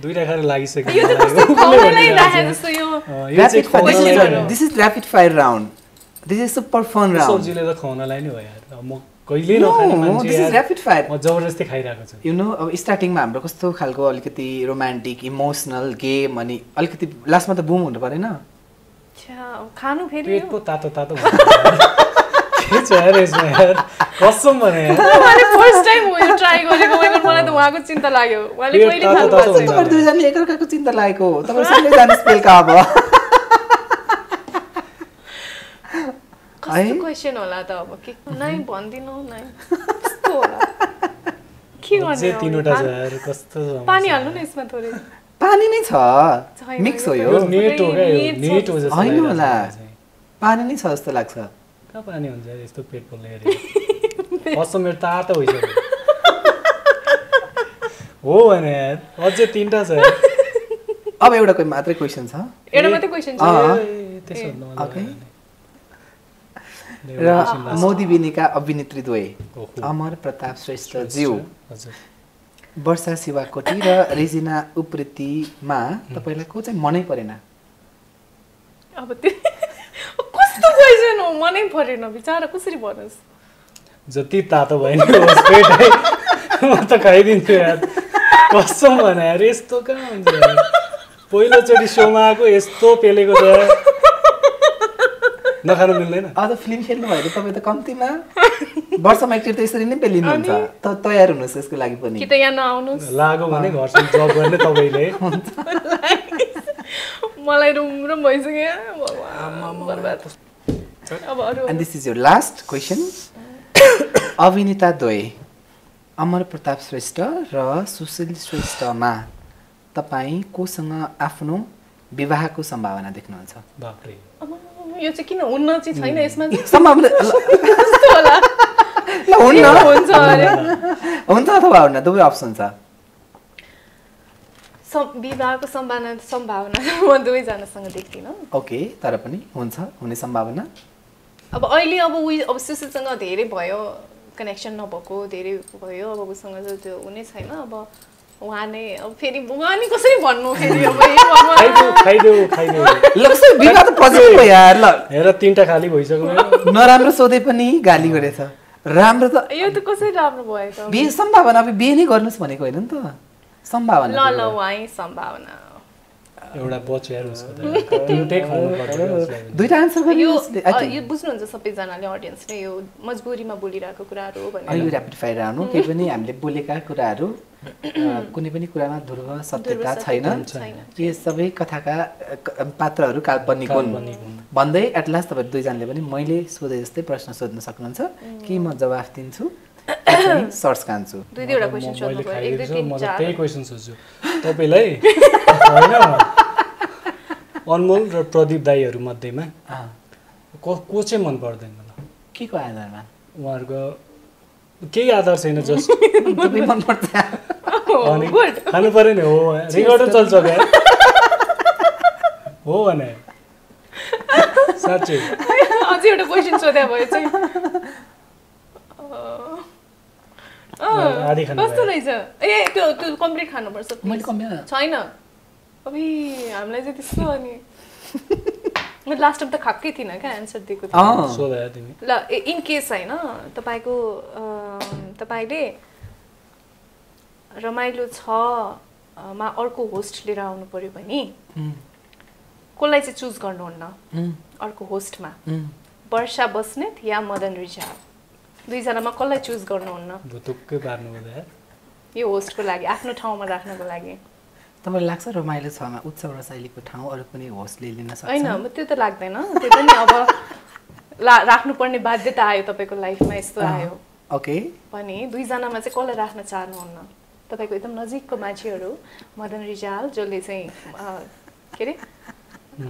दुइटा खाएर लागिसक्यो।
This is rapid fire round this is super fun round
सब्जीले त खुवाउनलाई नै हो यार। अब म कहिल्यै नखाने मान्छे
दिस इज
यार।
ऱ्यापिड फायर
म जबरजस्ती खाइरहेको छु।
यु नो अब स्टार्टिङमा हाम्रो कस्तो खालको अलिकति रोमान्टिक इमोसनल गेम अनि अलिकति लास्टमा त बुम हुनु परेन।
खानु फेरि
पेट
यो
पो तातो तातो हुन्छ यार। के छ यार यसमा यार? कसम भने यार।
उहाँले फर्स्ट टाइम हो यो ट्राई गरेको मैले मलाई त उहाँको चिन्ता लाग्यो। उहाँले
पेट
कहिले
तातो
खानु
तातो
भएको छैन?
तपाईँ दुईजनाले एकअर्काको चिन्ता लागेको हो। तपाईँ सबैजना स्पेलका अब?
कस्तो? क्वेसन होला त अब? के नाइ भनिदिनु नाइ। कस्तो होला। के गर्ने
तिनवटा? यार कस्तो।
पानी हाल्नु न यसमा थोरै।
पानी नै छ। मिक्स हो
यो।
नेट हो
नेट
हो जस्तो छ
होला। पानी नै छ जस्तो लाग्छ।
कहाँ पानी हुन्छ यस्तो पेट पोल्ने मेरो तातो भइसक्यो। हो भने अझै तिनवटा छ।
अब एउटा मात्रै क्वेसन छ।
एउटा मात्रै क्वेसन छ।
त्यसो
ए,
भन्दा
ओके।
मलाई
र
एउटा
मोदी बेनीका अभिनेत्री
ओहो।
अमर प्रताप श्रेष्ठ ज्यू
हजुर।
वर्षा शिवाकोटी र रेजिना उप्रेतीमा तपाईँलाई को चाहिँ मनै परेन?
अब त्यो कस्तो क्वेसन हो? मनै परेन बिचरा कसरी भन्नुहोस्?
जति तातो भयो नि म त खाइदिन्छु यार। कसम भने यार यस्तो कहाँ हुन्छ पहिलोचोटि सोमा आएको यस्तो पेलेको छ यार। नखानु मिल्दैन
अझ फिल्म खेल्नु भयो तपाईँ त कम्तीमा वर्षमा एकचोटि त यसरी नै पेलिनुहुन्छ त तयार हुनुहोस् यसको लागि पनि
कि त यहाँ नआउनुहोस्
लाग्यो भने घरसँग जब गर्ने तपाईँले
मलाई रुम रुम भइसक्यो
and this is your last question अभिनेता द्वय अमर प्रताप श्रेष्ठ र सुशील श्रेष्ठमा तपाईँ कोसँग आफ्नो विवाहको सम्भावना देख्नुहुन्छ
यो चाहिँ किन हुन्न चाहिँ छैन यसमा चाहिँ
सम्भावना
होला
हुन्न
हुन्छ अरे
हुन्छ अथवा हुन्न दुवै अप्सन छ
विवाहको सम्भावना सम्भावना म दुवैजनासँग देख्दिनँ
ओके तर पनि हुन्छ हुने सम्भावना
अब अहिले अब उयो अब सुशीलसँग धेरै भयो कनेक्सन नभएको धेरै भयो अब उसँग त्यो हुने छैन अब उहाँ नै अब फेरि उहाँ नि कसरी भन्नु? फेरि
हेर तिनवटा खाली भइसक्यो। मेरो।
नराम्रो सोधे पनि गाली गरेछ। राम्रो त
यो त कसरी राम्रो भयो त
बिहे सम्भावना अब बिहे नै गर्नुहोस् भनेको होइन नि त। सम्भावना।
ल ल उहाँ सम्भावना
एउटा
आन्सर
यो यो बुझ्नुहुन्छ सबैजनाले अडियन्सले यो मजबुरीमा बोलिरहेको कुराहरू हो भनेर।
ऱ्यापिड फायर पनि हामीले बोलेका कुराहरू कुनै पनि कुरामा ध्रुव सत्यता छैन। यी सबै कथाका पात्रहरू काल्पनिक हुन्। भन्दै एटलास्ट तपाईँहरू दुईजनाले पनि मैले सोधे जस्तै प्रश्न सोध्न सक्नुहुन्छ। कि म जवाफ दिन्छु? सर्च कान्छु
दुई दुईवटा
म-
क्वेसन
मैले
सोध्नु पऱ्यो एक
खाइदिएको
दुई
छु
तिन
म त
चार
त्यही क्वेसन सोध्छु। तपाईँलाई? अनमोल र प्रदीप दाईहरू मध्येमा को को चाहिँ मन पर्दैन
के को आधारमा?
उहाँहरूको केही आधार छैन जस्ट?
तपाईँ मनपर्छ
खानु पऱ्यो नि हो रेकर्डर चल्छ क्या हो भने। साँच्चै।
अझै एउटा क्वेसन सोध्या भयो चाहिँ। अँ,
आधी खानु
कस्तो। रहेछ? ए त्यो त्यो कम्प्लिट खानुपर्छ छैन। अबि हामीलाई चाहिँ त्यस्तो अनि। मैले लास्ट टाइम त खाएकै थिइनँ क्या एन्सर दिएको थिएँ ल इन केस होइन तपाईँको तपाईँले रमाइलो छ मा अर्को होस्ट लिएर आउनु पऱ्यो भने कसलाई चाहिँ चुज गर्नुहुन्न अर्को होस्टमा। वर्षा बस्नेत या मदन रिजाल दुईजनामा कसलाई चुज गर्नुहुन्न। यो होस्टको लागि आफ्नो ठाउँमा राख्नको लागि
तपाईँलाई लाग्छ रमाइलो छमा उत्सव रसाइलीको ठाउँ अरू कुनै होस्टले लिन सक्छ?
होइन त्यो त लाग्दैन। त्यो पनि अब ला राख्नुपर्ने बाध्यता आयो तपाईँको लाइफमा यस्तो आयो।
ओके।
भने दुईजनामा चाहिँ कसलाई राख्न चाहनुहुन्न? तपाईँको एकदम नजिकको मान्छेहरू मदन रिजाल जसले चाहिँ के अरे?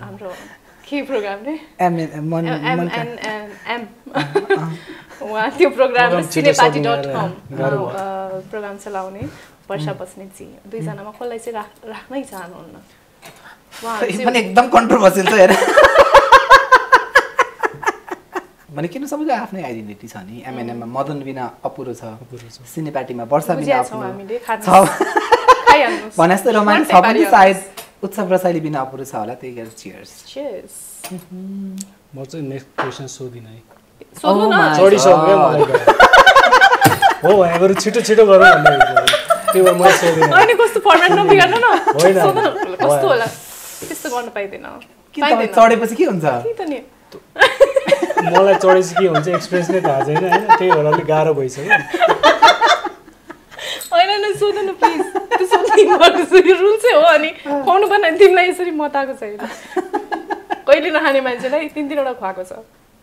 हाम्रो के प्रोग्राम रे? उहाँ त्यो program Cinepati dot com program चलाउने। वर्षा बस्नेतजी दुईजनामा कसलाई चाहिँ राख राख्नै चाहनुहुन्न?
पनि एकदम कन्ट्रोभर्सियल छ हेर। भने किन सबैको आफ्नै आइडेन्टिटी छ नि? एमएनएममा मदन बिना अपुरो छ। सिनेपाटीमा वर्षा बिना भने जस्तो रमाइलो छ पनि। सायद उत्सव रसाइली बिना अपुरो छ होला त्यही गरेर चियर्स.
म चाहिँ नेक्स्ट क्वेसन सोधिनँ है।
सोध्नु
Oh।
हो बरु छिटो छिटो गरौँ भन्दै त्यही भएर मैले सोधिनँ
अनि कस्तो फर्मेट नबिगार्नु न।
होइन।
कस्तो होला? त्यस्तो गर्न पाइँदैन।
चढेपछि के हुन्छ?
त्यही त नि?
मलाई चढेपछि के हुन्छ? एक्सपिरियन्स नै थाहा छैन होइन? त्यही भएर अलिक गाह्रो भइसक्यो।
होइन न सोध्नु न प्लिज त्यो सोध्नु यो रुल चाहिँ हो अनि खुवाउनु होइन, तिमीलाई यसरी मताएको छैन कहिले नखाने मान्छेलाई तिन तिनवटा खुवाएको छ।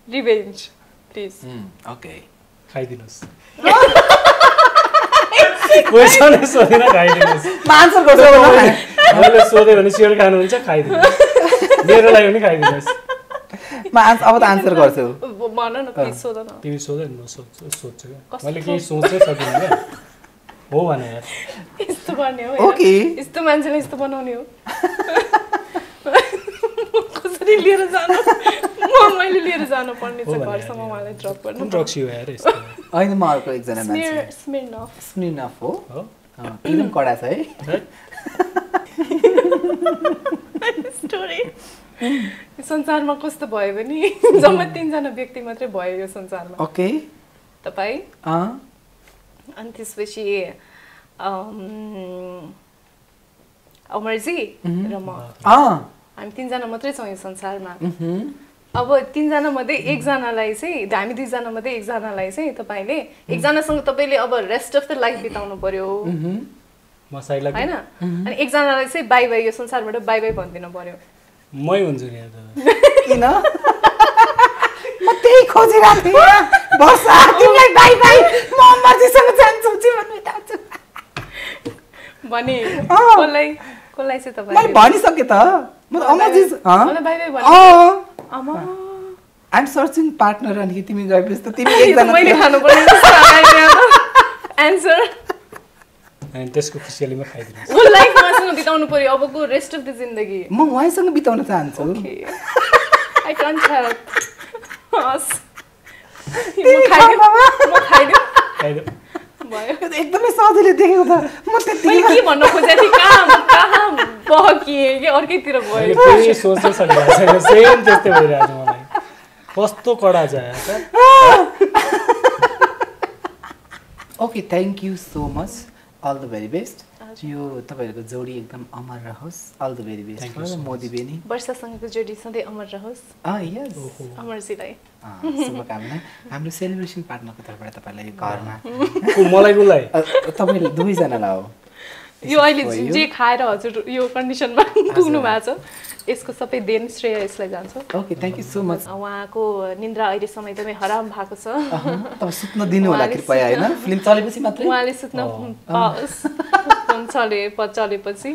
Revenge please
okay
खाइदिनुहोस्। क्वेसनै सोधिनँ खाइदिनुहोस् मैले सोध्यो भने स्योर खानुहुन्छ खाइदिनुहोस् मेरो लागि पनि खाइदिनुहोस्
म अब त आन्सर गर्छु
भन न प्लिज सोध न
तिमी सोध नि म सोध्छु? मैले केही सोच्नै सकिनँ क्या हो भने यार
यस्तो गर्ने हो
ओके।
यस्तो मान्छेलाई यस्तो बनाउने हो कसरी लिएर जानु म मैले लिएर जानु पर्ने
हो
छ घरसम्म उहाँलाई ड्रप गर्नु
होइन म अर्को एकजना
स्मिर्नफ
हो एकदम कडा छ है?
स्टोरी संसारमा कस्तो भयो भने जम्मा तिनजना व्यक्ति मात्रै भयो यो संसारमा
ओके
तपाईँ
अँ
अनि त्यसपछि अम, अमरजी र म
अँ
हामी तिनजना मात्रै छौँ यो संसारमा। अब तिनजना मध्ये एकजनालाई चाहिँ हामी दुईजना मध्ये एकजनालाई चाहिँ तपाईँले एकजनासँग तपाईँले अब रेस्ट अफ द लाइफ बिताउनु पर्यो होइन? अनि एकजनालाई चाहिँ बाई बाई यो संसारबाट बाई बाई भनिदिनु पर्यो।
मै हुन्छु नि यहाँ त
किन? म त्यही खोजिरहेको थिएँ। वर्षा तिमीलाई बाई बाई म जान्छु
भने
अँ।
कसलाई चाहिँ
मैले
तपाईँले
भनिसकेँ त। म त अमरजी आइएम सर्चिङ पार्टनर अनि तिमी गएपछि त तिमी एकजना
मैले
थियो।
खानुपर्ने एन्सर
अनि त्यसको खुसियालीमा खाइदिनुहोस्
ऊ लाइफ उहाँसँग बिताउनु पर्यो अबको रेस्ट अफ द जिन्दगी।
म उहाँसँग बिताउन चाहन्छु।
आई कान्ट हेल्प हस्। म खाइदिउँ। म खाइदिउँ। भयो
एकदमै सजिलो देखेको त म त्यति
के भन्न खोजेको थिएँ कहाँ कहाँ बहकिएँ कि अर्कैतिर भयो
सेम त्यस्तै भइरहेको छ मलाई कस्तो कडा छ
okay thank you so much all the very best यो तपाईँहरूको जोडी एकदम अमर रहोस्। All the very best. Modi Beni.
वर्षासँगको जोडी सधैँ अमर रहोस्। अमरजीलाई।
शुभकामना। हाम्रो सेलिब्रेसन पार्टनरको तर्फबाट तपाईँलाई घरमा।
को मलाई
तपाईँले दुवैजनालाई हो
यो अहिले। जे खाएर हजुर यो कन्डिसनमा पुग्नु भएको छ। यसको सबै देन श्रेय यसलाई जान्छ।
Okay thank you so much
उहाँको निन्द्रा अहिलेसम्म एकदमै हराम भएको छ।
सुत्न दिनु होला कृपया होइन? फिल्म चलेपछि मात्रै?
उहाँले सुत्न चले चलेपछि।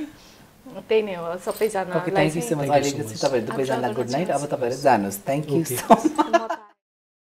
त्यही नै हो
ओके
सबैजनालाई
थ्याङ्क यू सो
चाहिँ
मच
Thank you so
अहिलेको
much.
चाहिँ तपाईँहरू दुवैजनालाई गुड नाइट। अब तपाईँहरू जानुहोस्। Thank you. So much